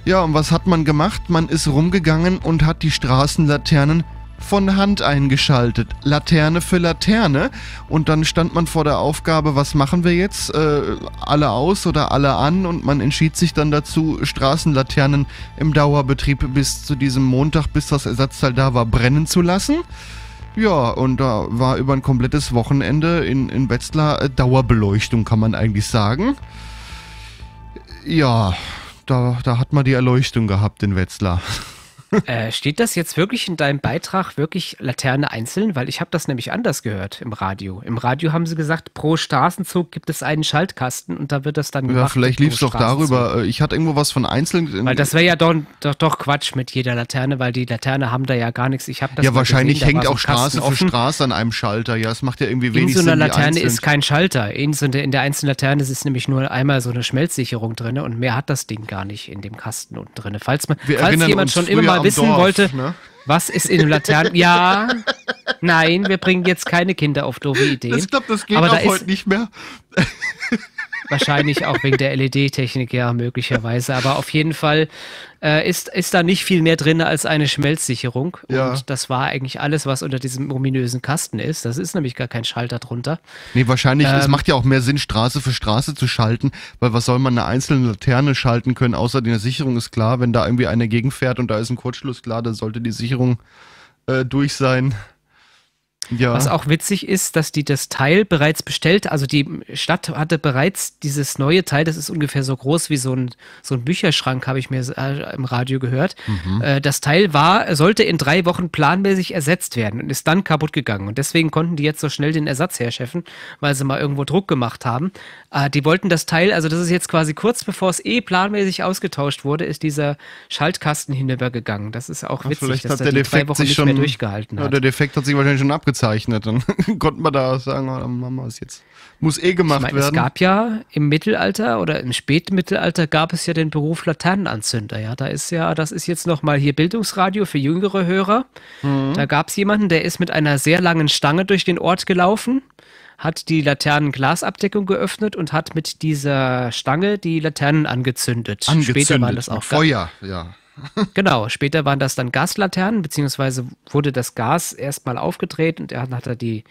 Ja, und was hat man gemacht? Man ist rumgegangen und hat die Straßenlaternen von Hand eingeschaltet. Laterne für Laterne. Und dann stand man vor der Aufgabe, was machen wir jetzt? Äh, alle aus oder alle an? Und man entschied sich dann dazu, Straßenlaternen im Dauerbetrieb bis zu diesem Montag, bis das Ersatzteil da war, brennen zu lassen. Ja, und da war über ein komplettes Wochenende in, in Wetzlar äh, Dauerbeleuchtung, kann man eigentlich sagen. Ja, da, da hat man die Erleuchtung gehabt in Wetzlar. [laughs] Äh, steht das jetzt wirklich in deinem Beitrag wirklich Laterne einzeln? Weil ich habe das nämlich anders gehört im Radio. Im Radio haben sie gesagt, pro Straßenzug gibt es einen Schaltkasten und da wird das dann Ja, gemacht. vielleicht pro lief es doch darüber. äh, Ich hatte irgendwo was von einzeln. Weil das wäre ja doch, doch, doch Quatsch mit jeder Laterne, weil die Laterne haben da ja gar nichts. Ich habe das ja, wahrscheinlich gesehen, hängt auch Straße für offen. Straße an einem Schalter. Ja, es macht ja irgendwie In wenig so einer Sinn. Laterne ist kein Schalter. In, so in der einzelnen Laterne ist nämlich nur einmal so eine Schmelzsicherung drin und mehr hat das Ding gar nicht in dem Kasten unten drin. Falls, man, falls jemand schon immer mal wissen Dorf, wollte, ne? was ist in Laternen. [laughs] Ja, nein, wir bringen jetzt keine Kinder auf doofe Ideen. Ich glaube, das geht Aber da auch ist- heute nicht mehr. Wahrscheinlich auch wegen der LED-Technik, ja, möglicherweise. Aber auf jeden Fall äh, ist, ist da nicht viel mehr drin als eine Schmelzsicherung. Ja. Und das war eigentlich alles, was unter diesem ominösen Kasten ist. Das ist nämlich gar kein Schalter drunter. Nee, wahrscheinlich, es Ähm, macht ja auch mehr Sinn, Straße für Straße zu schalten, weil was soll man eine einzelne Laterne schalten können, außer die Sicherung ist klar, wenn da irgendwie eine gegenfährt und da ist ein Kurzschluss klar, dann sollte die Sicherung äh, durch sein. Ja. Was auch witzig ist, dass die das Teil bereits bestellt, also die Stadt hatte bereits dieses neue Teil, das ist ungefähr so groß wie so ein, so ein Bücherschrank, habe ich mir äh, im Radio gehört. Äh, das Teil war, sollte in drei Wochen planmäßig ersetzt werden und ist dann kaputt gegangen. Und deswegen konnten die jetzt so schnell den Ersatz herscheffen, weil sie mal irgendwo Druck gemacht haben. Äh, die wollten das Teil, also das ist jetzt quasi kurz bevor es eh planmäßig ausgetauscht wurde, ist dieser Schaltkasten hinübergegangen. Das ist auch Ja, witzig, vielleicht dass hat er der drei Defekt Wochen sich nicht schon mehr durchgehalten Ja, hat. der Defekt hat sich wahrscheinlich schon abgezeichnet. Dann [laughs] konnte man da sagen, oh, dann machen wir es jetzt. Muss eh gemacht Ich meine, es werden. gab ja im Mittelalter oder im Spätmittelalter gab es ja den Beruf Laternenanzünder. Ja, da ist ja, das ist jetzt nochmal hier Bildungsradio für jüngere Hörer. Mhm. Da gab es jemanden, der ist mit einer sehr langen Stange durch den Ort gelaufen, hat die Laternenglasabdeckung geöffnet und hat mit dieser Stange die Laternen angezündet. Angezündet. Später waren das auch Feuer, ja. Genau, später waren das dann Gaslaternen, beziehungsweise wurde das Gas erstmal aufgedreht und er hat, er die,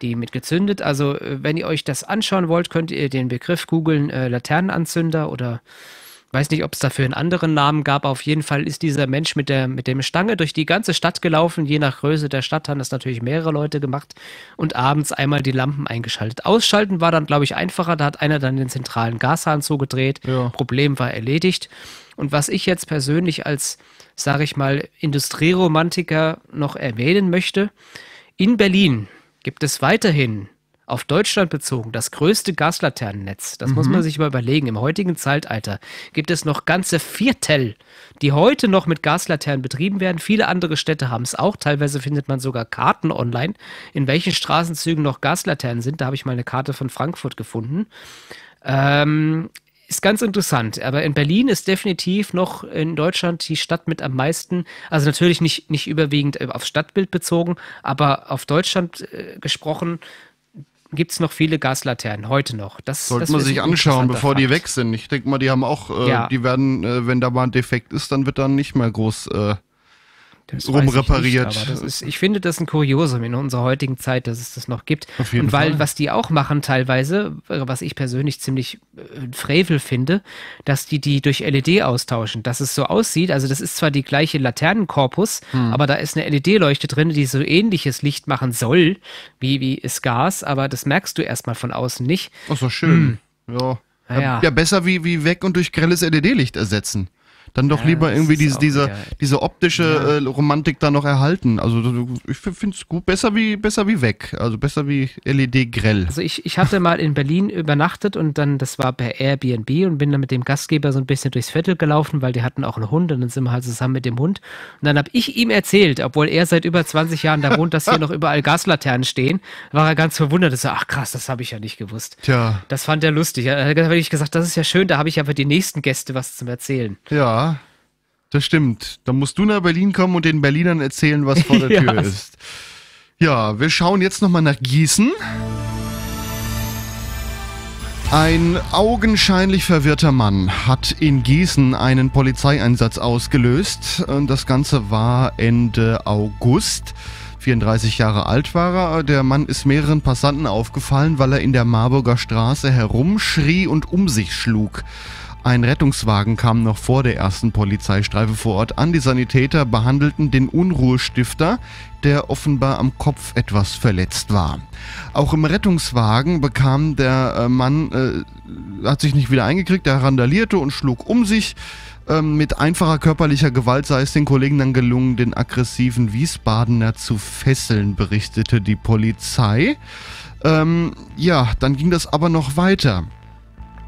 die mit gezündet. Also, äh, wenn ihr euch das anschauen wollt, könnt ihr den Begriff googeln, äh, Laternenanzünder oder weiß nicht, ob es dafür einen anderen Namen gab. Auf jeden Fall ist dieser Mensch mit der, mit dem Stange durch die ganze Stadt gelaufen. Je nach Größe der Stadt haben das natürlich mehrere Leute gemacht und abends einmal die Lampen eingeschaltet. Ausschalten war dann, glaube ich, einfacher. Da hat einer dann den zentralen Gashahn zugedreht. Ja. Problem war erledigt. Und was ich jetzt persönlich als, sage ich mal, Industrieromantiker noch erwähnen möchte, in Berlin gibt es weiterhin auf Deutschland bezogen das größte Gaslaternennetz. Das muss man sich mal überlegen. Im heutigen Zeitalter gibt es noch ganze Viertel, die heute noch mit Gaslaternen betrieben werden. Viele andere Städte haben es auch. Teilweise findet man sogar Karten online, in welchen Straßenzügen noch Gaslaternen sind. Da habe ich mal eine Karte von Frankfurt gefunden. Ähm, ist ganz interessant. Aber in Berlin ist definitiv noch in Deutschland die Stadt mit am meisten, also natürlich nicht, nicht überwiegend aufs Stadtbild bezogen, aber auf Deutschland äh, gesprochen gibt es noch viele Gaslaternen, heute noch. Das, Sollte das man sich anschauen, bevor die weg sind. Ich denke mal, die haben auch, äh, Ja. die werden, äh, wenn da mal ein Defekt ist, dann wird dann nicht mehr groß äh, Das rumrepariert. Ich, nicht, aber das ist, ich finde das ein Kuriosum in unserer heutigen Zeit, dass es das noch gibt. Auf jeden Und weil, Fall. was die auch machen teilweise, was ich persönlich ziemlich äh, frevel finde, dass die die durch LED austauschen, dass es so aussieht, also das ist zwar die gleiche Laternenkorpus, Hm. aber da ist eine LED-Leuchte drin, die so ähnliches Licht machen soll, wie, wie ist Gas, aber das merkst du erstmal von außen nicht. Ach so, schön. Ja. Na ja. ja. Ja, besser wie, wie weg und durch grelles LED-Licht ersetzen. Dann doch Ja, lieber irgendwie diese, diese, wieder- diese optische äh, Romantik da noch erhalten. Also ich finde es gut, besser wie, besser wie weg. Also besser wie LED-grell. Also ich, ich hatte mal in Berlin übernachtet und dann, das war bei Airbnb und bin dann mit dem Gastgeber so ein bisschen durchs Viertel gelaufen, weil die hatten auch einen Hund und dann sind wir halt zusammen mit dem Hund. Und dann habe ich ihm erzählt, obwohl er seit über 20 Jahren da wohnt, dass hier noch [laughs] überall Gaslaternen stehen, war er ganz verwundert. Er so, ach krass, das habe ich ja nicht gewusst. Tja, Das fand er lustig. Er hat wirklich gesagt, das ist ja schön, da habe ich ja für die nächsten Gäste was zum Erzählen. ja, das stimmt. Dann musst du nach Berlin kommen und den Berlinern erzählen, was vor der [laughs] Ja. Tür ist. Ja, wir schauen jetzt nochmal nach Gießen. Ein augenscheinlich verwirrter Mann hat in Gießen einen Polizeieinsatz ausgelöst. Das Ganze war Ende August. 34 Jahre alt war er. Der Mann ist mehreren Passanten aufgefallen, weil er in der Marburger Straße herumschrie und um sich schlug. Ein Rettungswagen kam noch vor der ersten Polizeistreife vor Ort an. Die Sanitäter behandelten den Unruhestifter, der offenbar am Kopf etwas verletzt war. Auch im Rettungswagen bekam der äh, Mann, äh, hat sich nicht wieder eingekriegt, er randalierte und schlug um sich. Äh, Ähm, mit einfacher körperlicher Gewalt sei es den Kollegen dann gelungen, den aggressiven Wiesbadener zu fesseln, berichtete die Polizei. Ähm, ja, dann ging das aber noch weiter.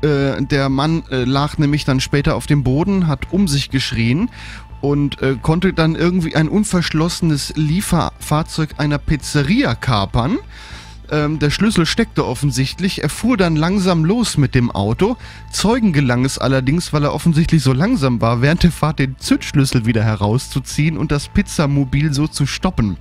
Äh, der Mann äh, lag nämlich dann später auf dem Boden, hat um sich geschrien und äh, konnte dann irgendwie ein unverschlossenes Lieferfahrzeug einer Pizzeria kapern. Ähm, der Schlüssel steckte offensichtlich. Er fuhr dann langsam los mit dem Auto. Zeugen gelang es allerdings, weil er offensichtlich so langsam war, während der Fahrt den Zündschlüssel wieder herauszuziehen und das Pizzamobil so zu stoppen.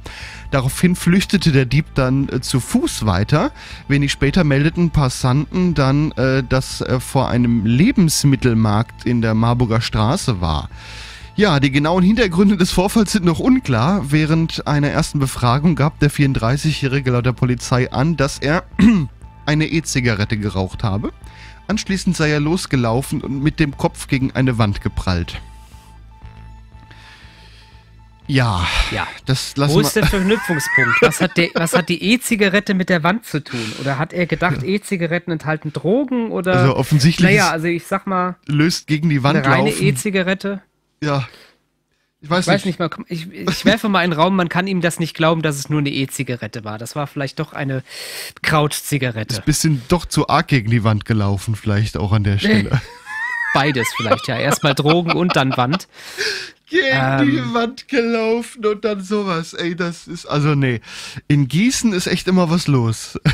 Daraufhin flüchtete der Dieb dann äh, zu Fuß weiter. Wenig später meldeten Passanten dann, äh, dass er vor einem Lebensmittelmarkt in der Marburger Straße war. Ja, die genauen Hintergründe des Vorfalls sind noch unklar. Während einer ersten Befragung gab der 34-Jährige laut der Polizei an, dass er [clears throat] eine E-Zigarette geraucht habe. Anschließend sei er losgelaufen und mit dem Kopf gegen eine Wand geprallt. Ja, Ja. das lassen Wo ist der wir. Verknüpfungspunkt? Was hat, der, was hat die E-Zigarette mit der Wand zu tun? Oder hat er gedacht, E-Zigaretten enthalten Drogen? Oder Also offensichtlich naja, also ich sag mal, löst gegen die Wand eine reine. E-Zigarette. Ja. Ich weiß, Ich weiß nicht mal, ich, ich werfe mal einen Raum, man kann ihm das nicht glauben, dass es nur eine E-Zigarette war. Das war vielleicht doch eine Krautzigarette. Bisschen doch zu arg gegen die Wand gelaufen, vielleicht auch an der [laughs] Stelle. Beides vielleicht, ja. Erstmal Drogen und dann Wand. Gegen Ähm. die Wand gelaufen und dann sowas. Ey, das ist, also nee. In Gießen ist echt immer was los. [laughs]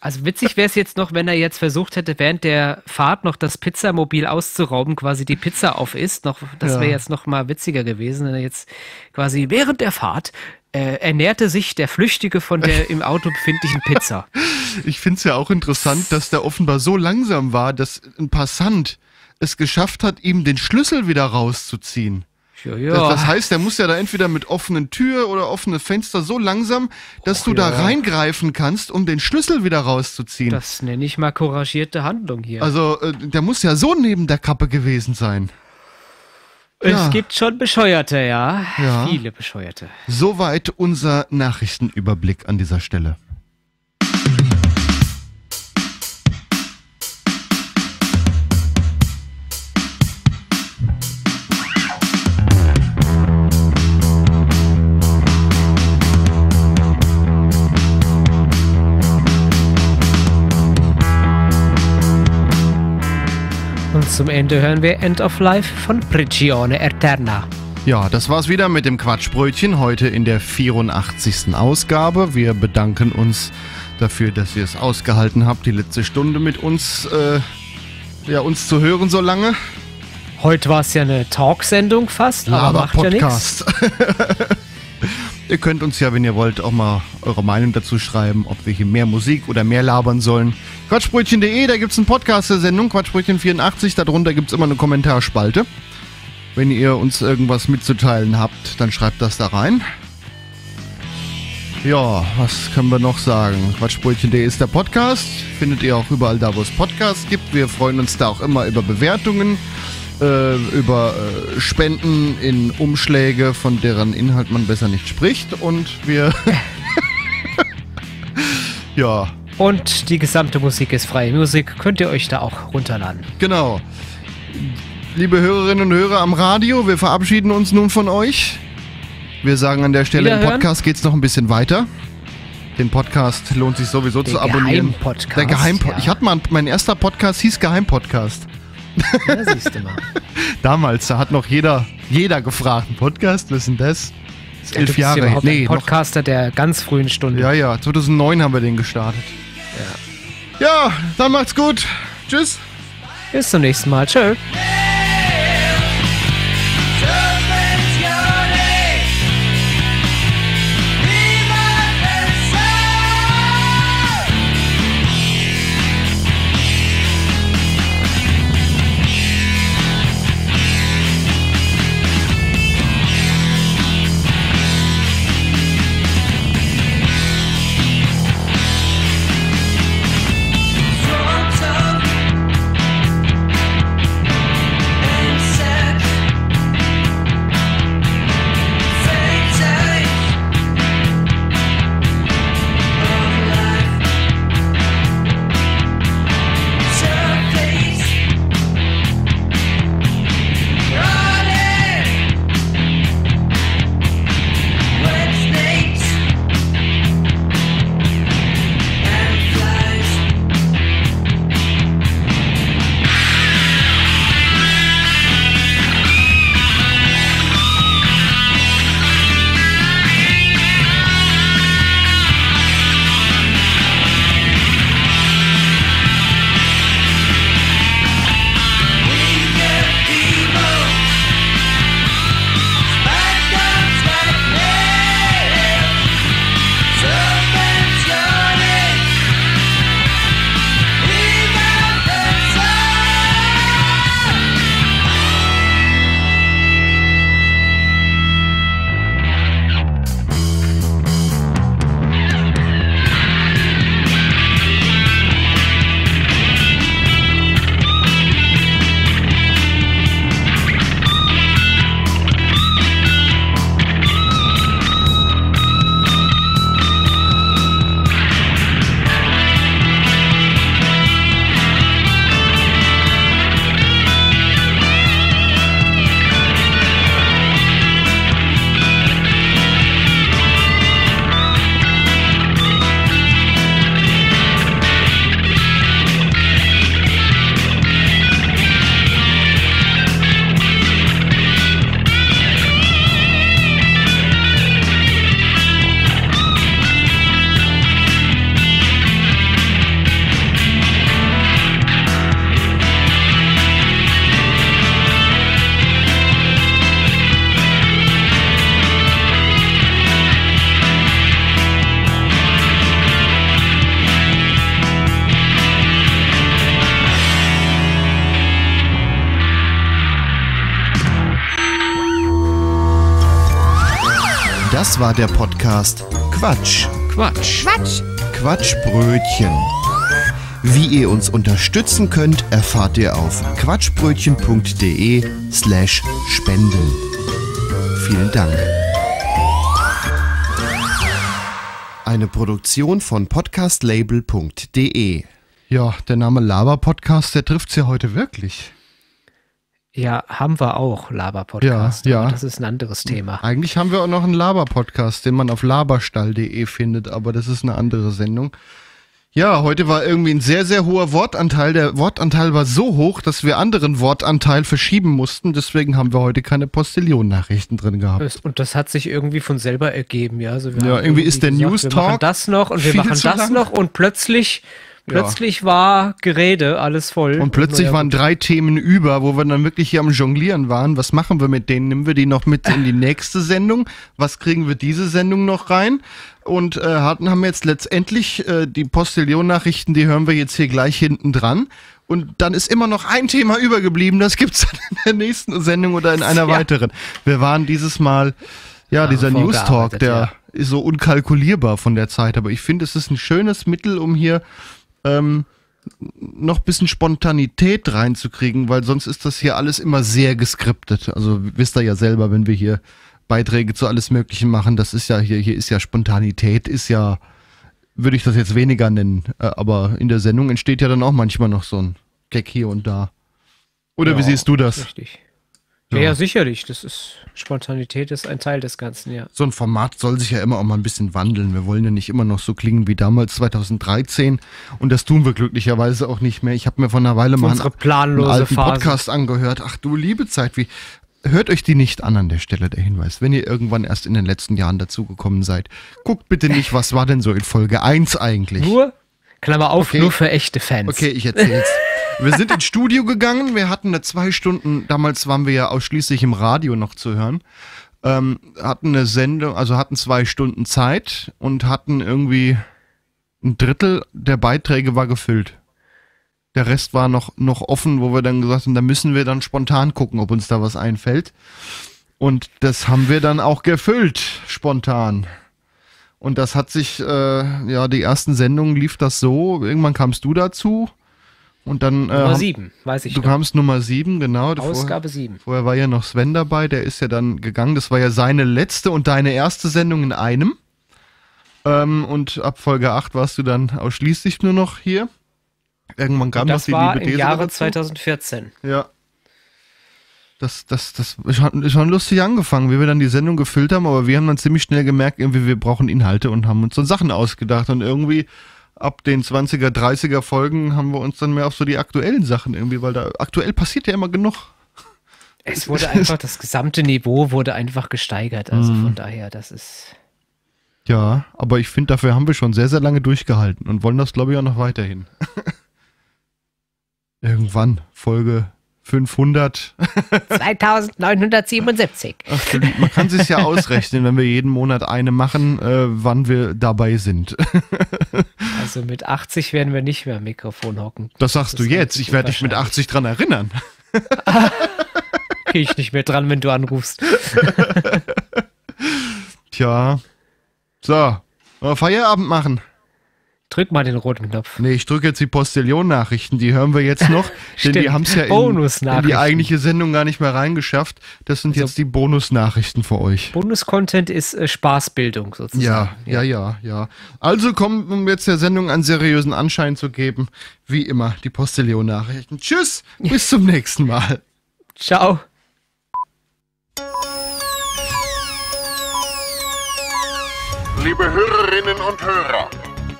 Also witzig wäre es jetzt noch, wenn er jetzt versucht hätte, während der Fahrt noch das Pizzamobil auszurauben, quasi die Pizza auf ist. Noch, das Ja. wäre jetzt noch mal witziger gewesen, wenn er jetzt quasi während der Fahrt äh, ernährte sich der Flüchtige von der im Auto befindlichen Pizza. [laughs] Ich find's ja auch interessant, dass der offenbar so langsam war, dass ein Passant es geschafft hat, ihm den Schlüssel wieder rauszuziehen. Ja, Das, ja. das heißt, er muss ja da entweder mit offenen Tür oder offene Fenster so langsam, dass du da ja. reingreifen kannst, um den Schlüssel wieder rauszuziehen. das nenne ich mal couragierte Handlung hier. also, äh, der muss ja so neben der Kappe gewesen sein. ja. Es gibt schon Bescheuerte, ja. Ja. Viele Bescheuerte. Soweit unser Nachrichtenüberblick an dieser Stelle. Und zum Ende hören wir End of Life von Prigione Eterna. Ja, das war's wieder mit dem Quatschbrötchen heute in der 84. Ausgabe. Wir bedanken uns dafür, dass ihr es ausgehalten habt, die letzte Stunde mit uns, äh, ja, uns zu hören so lange. Heute war es ja eine Talksendung fast, aber macht ja nichts. [laughs] Ihr könnt uns ja, wenn ihr wollt, auch mal eure Meinung dazu schreiben, ob wir hier mehr Musik oder mehr labern sollen. Quatschbrötchen.de, da gibt's einen Podcast der Sendung, Quatschbrötchen 84, darunter gibt's immer eine Kommentarspalte. Wenn ihr uns irgendwas mitzuteilen habt, dann schreibt das da rein. Ja, was können wir noch sagen? Quatschbrötchen.de ist der Podcast. Findet ihr auch überall da, wo es Podcasts gibt. Wir freuen uns da auch immer über Bewertungen, äh, über äh, Spenden in Umschläge, von deren Inhalt man besser nicht spricht. Und wir. [laughs] ja, Und die gesamte Musik ist freie Musik. Könnt ihr euch da auch runterladen. genau. Liebe Hörerinnen und Hörer am Radio, wir verabschieden uns nun von euch. Wir sagen an der Stelle, im. Podcast geht's noch ein bisschen weiter. Den Podcast lohnt sich sowieso Der zu abonnieren. Geheimpodcast, Der Geheimpodcast. ja. Ich hatte mal, mein erster Podcast hieß Geheimpodcast. Ja, siehst du mal. [laughs] Damals, da hat noch jeder, jeder gefragt, ein Podcast, was ist denn das? Das ist Du elf bist Jahre her. überhaupt Nee, ein noch, Podcaster der ganz frühen Stunde. ja, ja, 2009 haben wir den gestartet. Ja. Ja, dann macht's gut. Tschüss. Bis zum nächsten Mal. Tschö. Das war der Podcast Quatsch. Quatsch. Quatsch. Quatschbrötchen. Wie ihr uns unterstützen könnt, erfahrt ihr auf quatschbrötchen.de slash spenden. Vielen Dank. Eine Produktion von podcastlabel.de Ja, der Name Laber-Podcast, der trifft's ja heute wirklich. Ja, haben wir auch, Laber-Podcast. Ja, ja. Das ist ein anderes Thema. Eigentlich haben wir auch noch einen Laber-Podcast, den man auf laberstall.de findet, aber das ist eine andere Sendung. Ja, heute war irgendwie ein sehr, sehr hoher Wortanteil. Der Wortanteil war so hoch, dass wir anderen Wortanteil verschieben mussten. Deswegen haben wir heute keine Postillon-Nachrichten drin gehabt. Und das hat sich irgendwie von selber ergeben, ja. Also wir Ja, haben irgendwie ist der gesagt, News Wir machen Talk das noch und wir machen das lang. noch und plötzlich, plötzlich war Gerede alles voll. Und plötzlich waren drei Themen über, wo wir dann wirklich hier am Jonglieren waren. Was machen wir mit denen? Nehmen wir die noch mit in die nächste Sendung? Was kriegen wir diese Sendung noch rein? Und äh, hatten haben jetzt letztendlich äh, die Postillon-Nachrichten, die hören wir jetzt hier gleich hinten dran. Und dann ist immer noch ein Thema übergeblieben. Das gibt's dann in der nächsten Sendung oder in einer Ja. weiteren. Wir waren dieses Mal, ja, dieser News Talk, der ja. ist so unkalkulierbar von der Zeit. Aber ich finde, es ist ein schönes Mittel, um hier ähm, noch ein bisschen Spontanität reinzukriegen, weil sonst ist das hier alles immer sehr geskriptet. Also wisst ihr ja selber, wenn wir hier Beiträge zu alles Mögliche machen, das ist ja hier, hier ist ja Spontanität, ist ja, würde ich das jetzt weniger nennen, äh, aber in der Sendung entsteht ja dann auch manchmal noch so ein Gag hier und da. Oder wie Ja, siehst du das? Richtig. Ja. ja, sicherlich. Das ist Spontanität ist ein Teil des Ganzen, ja. So ein Format soll sich ja immer auch mal ein bisschen wandeln. Wir wollen ja nicht immer noch so klingen wie damals 2013 und das tun wir glücklicherweise auch nicht mehr. Ich habe mir vor einer Weile mal Unsere einen, planlose einen alten Phase. Podcast angehört. Ach du liebe Zeit, wie hört euch die nicht an an der Stelle der Hinweis. Wenn ihr irgendwann erst in den letzten Jahren dazugekommen seid, guckt bitte nicht, was war denn so in Folge 1 eigentlich? Nur, Klammer auf, Okay. nur für echte Fans. Okay, ich erzähl's. [laughs] Wir sind ins Studio gegangen, wir hatten eine zwei Stunden, damals waren wir ja ausschließlich im Radio noch zu hören, ähm, hatten eine Sendung, also hatten zwei Stunden Zeit und hatten irgendwie ein Drittel der Beiträge war gefüllt. Der Rest war noch, noch offen, wo wir dann gesagt haben, da müssen wir dann spontan gucken, ob uns da was einfällt. Und das haben wir dann auch gefüllt, spontan. Und das hat sich, äh, ja, die ersten Sendungen lief das so. Irgendwann kamst du dazu. Und dann. Äh, Nummer haben- sieben, weiß ich Du noch. kamst Nummer sieben, genau. Vorher- Ausgabe sieben. Vorher war ja noch Sven dabei, der ist ja dann gegangen. Das war ja seine letzte und deine erste Sendung in einem. Ähm, und ab Folge 8 warst du dann ausschließlich nur noch hier. Irgendwann kam noch Das die war liebe im These Jahre dazu. 2014. Ja. Das, das, das ist schon, ist schon lustig angefangen, wie wir dann die Sendung gefüllt haben, aber wir haben dann ziemlich schnell gemerkt, irgendwie wir brauchen Inhalte und haben uns so Sachen ausgedacht und irgendwie ab den 20er, 30er Folgen haben wir uns dann mehr auf so die aktuellen Sachen irgendwie, weil da aktuell passiert ja immer genug. Es wurde einfach, das gesamte Niveau wurde einfach gesteigert. Also Mhm. von daher, das ist. Ja, aber ich finde, dafür haben wir schon sehr, sehr lange durchgehalten und wollen das, glaube ich, auch noch weiterhin. [laughs] Irgendwann, Folge 500. 2977. Ach, du man kann sich ja [laughs] ausrechnen, wenn wir jeden Monat eine machen, äh, wann wir dabei sind. [laughs] Also mit 80 werden wir nicht mehr am Mikrofon hocken. Das sagst du ist jetzt. Ich werde dich mit unwahrscheinlich. 80 dran erinnern. [laughs] Gehe ich nicht mehr dran, wenn du anrufst. Tja. So. Feierabend machen? Drück mal den roten Knopf. Nee, ich drücke jetzt die Postillon-Nachrichten, die hören wir jetzt noch. [laughs] denn die haben es ja in, in die eigentliche Sendung gar nicht mehr reingeschafft. Das sind Also- jetzt die Bonusnachrichten für euch. Bonus-Content ist äh, Spaßbildung sozusagen. Ja, ja, ja, ja. Also kommen, um jetzt der Sendung einen seriösen Anschein zu geben, wie immer, die Postillon-Nachrichten. Tschüss, bis zum nächsten Mal. Ciao. Liebe Hörerinnen und Hörer,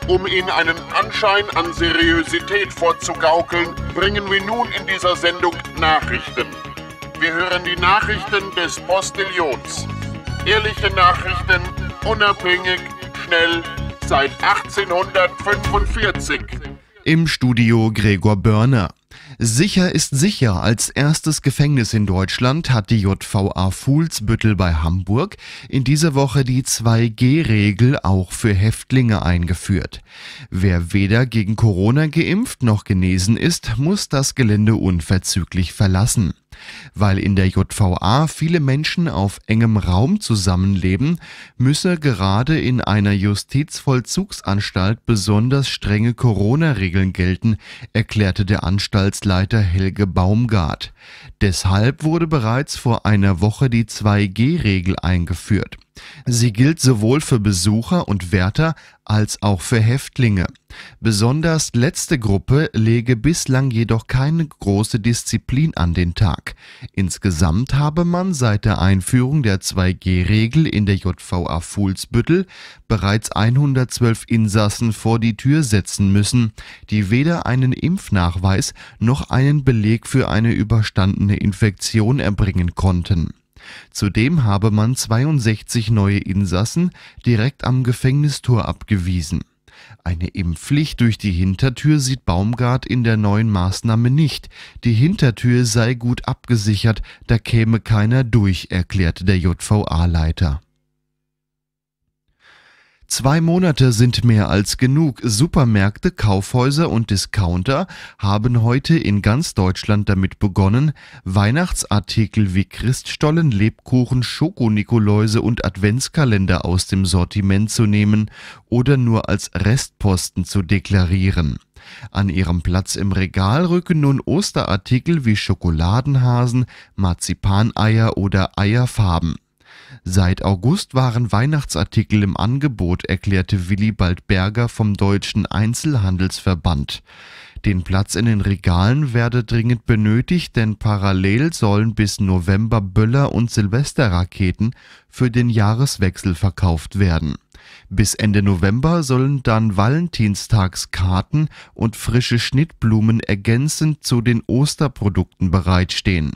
um Ihnen einen Anschein an Seriosität vorzugaukeln, bringen wir nun in dieser Sendung Nachrichten. Wir hören die Nachrichten des Postillions. Ehrliche Nachrichten, unabhängig, schnell, seit 1845. Im Studio Gregor Börner. Sicher ist sicher. Als erstes Gefängnis in Deutschland hat die JVA Fuhlsbüttel bei Hamburg in dieser Woche die 2G-Regel auch für Häftlinge eingeführt. Wer weder gegen Corona geimpft noch genesen ist, muss das Gelände unverzüglich verlassen. Weil in der JVA viele Menschen auf engem Raum zusammenleben, müsse gerade in einer Justizvollzugsanstalt besonders strenge Corona-Regeln gelten, erklärte der Anstaltsleiter Helge Baumgart. Deshalb wurde bereits vor einer Woche die 2G-Regel eingeführt. Sie gilt sowohl für Besucher und Wärter als auch für Häftlinge. Besonders letzte Gruppe lege bislang jedoch keine große Disziplin an den Tag. Insgesamt habe man seit der Einführung der 2G-Regel in der JVA Fuhlsbüttel bereits 112 Insassen vor die Tür setzen müssen, die weder einen Impfnachweis noch einen Beleg für eine überstandene Infektion erbringen konnten. Zudem habe man 62 neue Insassen direkt am Gefängnistor abgewiesen. Eine Impfpflicht durch die Hintertür sieht Baumgart in der neuen Maßnahme nicht. Die Hintertür sei gut abgesichert, da käme keiner durch, erklärte der JVA-Leiter. Zwei Monate sind mehr als genug. Supermärkte, Kaufhäuser und Discounter haben heute in ganz Deutschland damit begonnen, Weihnachtsartikel wie Christstollen, Lebkuchen, Schokonikoläuse und Adventskalender aus dem Sortiment zu nehmen oder nur als Restposten zu deklarieren. An ihrem Platz im Regal rücken nun Osterartikel wie Schokoladenhasen, Marzipaneier oder Eierfarben. Seit August waren Weihnachtsartikel im Angebot, erklärte Willibald Berger vom Deutschen Einzelhandelsverband. Den Platz in den Regalen werde dringend benötigt, denn parallel sollen bis November Böller und Silvesterraketen für den Jahreswechsel verkauft werden. Bis Ende November sollen dann Valentinstagskarten und frische Schnittblumen ergänzend zu den Osterprodukten bereitstehen.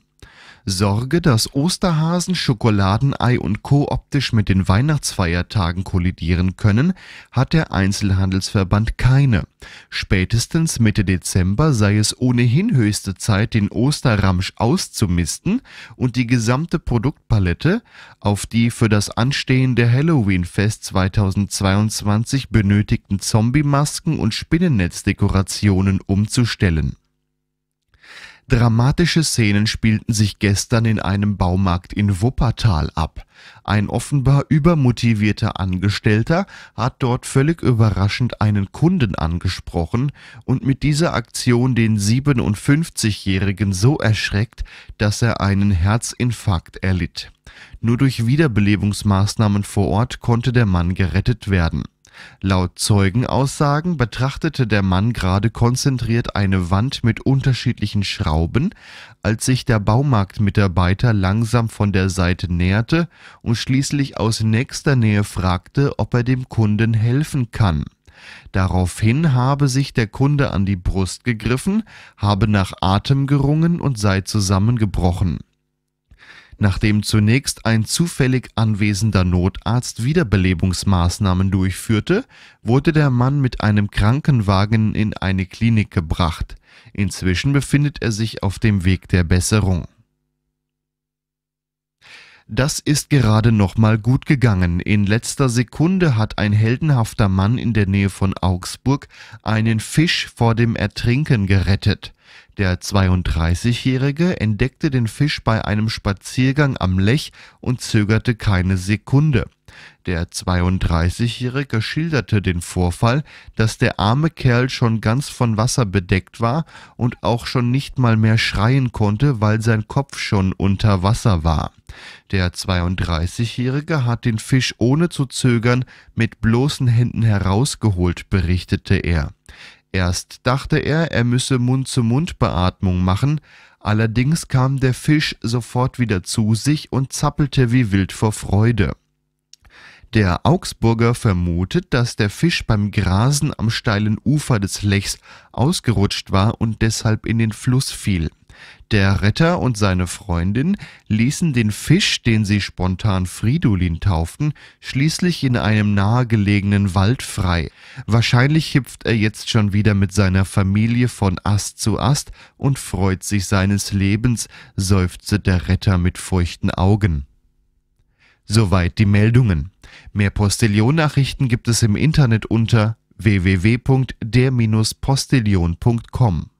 Sorge, dass Osterhasen, Schokoladenei und Co. optisch mit den Weihnachtsfeiertagen kollidieren können, hat der Einzelhandelsverband keine. Spätestens Mitte Dezember sei es ohnehin höchste Zeit, den Osterramsch auszumisten und die gesamte Produktpalette auf die für das anstehende Halloween-Fest 2022 benötigten Zombie-Masken und Spinnennetzdekorationen umzustellen. Dramatische Szenen spielten sich gestern in einem Baumarkt in Wuppertal ab. Ein offenbar übermotivierter Angestellter hat dort völlig überraschend einen Kunden angesprochen und mit dieser Aktion den 57-Jährigen so erschreckt, dass er einen Herzinfarkt erlitt. Nur durch Wiederbelebungsmaßnahmen vor Ort konnte der Mann gerettet werden. Laut Zeugenaussagen betrachtete der Mann gerade konzentriert eine Wand mit unterschiedlichen Schrauben, als sich der Baumarktmitarbeiter langsam von der Seite näherte und schließlich aus nächster Nähe fragte, ob er dem Kunden helfen kann. Daraufhin habe sich der Kunde an die Brust gegriffen, habe nach Atem gerungen und sei zusammengebrochen. Nachdem zunächst ein zufällig anwesender Notarzt Wiederbelebungsmaßnahmen durchführte, wurde der Mann mit einem Krankenwagen in eine Klinik gebracht. Inzwischen befindet er sich auf dem Weg der Besserung. Das ist gerade nochmal gut gegangen. In letzter Sekunde hat ein heldenhafter Mann in der Nähe von Augsburg einen Fisch vor dem Ertrinken gerettet. Der 32-Jährige entdeckte den Fisch bei einem Spaziergang am Lech und zögerte keine Sekunde. Der 32-Jährige schilderte den Vorfall, dass der arme Kerl schon ganz von Wasser bedeckt war und auch schon nicht mal mehr schreien konnte, weil sein Kopf schon unter Wasser war. Der 32-Jährige hat den Fisch ohne zu zögern mit bloßen Händen herausgeholt, berichtete er. Erst dachte er, er müsse Mund-zu-Mund-Beatmung machen, allerdings kam der Fisch sofort wieder zu sich und zappelte wie wild vor Freude. Der Augsburger vermutet, dass der Fisch beim Grasen am steilen Ufer des Lechs ausgerutscht war und deshalb in den Fluss fiel. Der Retter und seine Freundin ließen den Fisch, den sie spontan Fridolin tauften, schließlich in einem nahegelegenen Wald frei. Wahrscheinlich hüpft er jetzt schon wieder mit seiner Familie von Ast zu Ast und freut sich seines Lebens, seufzte der Retter mit feuchten Augen. Soweit die Meldungen. Mehr Postillon-Nachrichten gibt es im Internet unter www.der-postillon.com.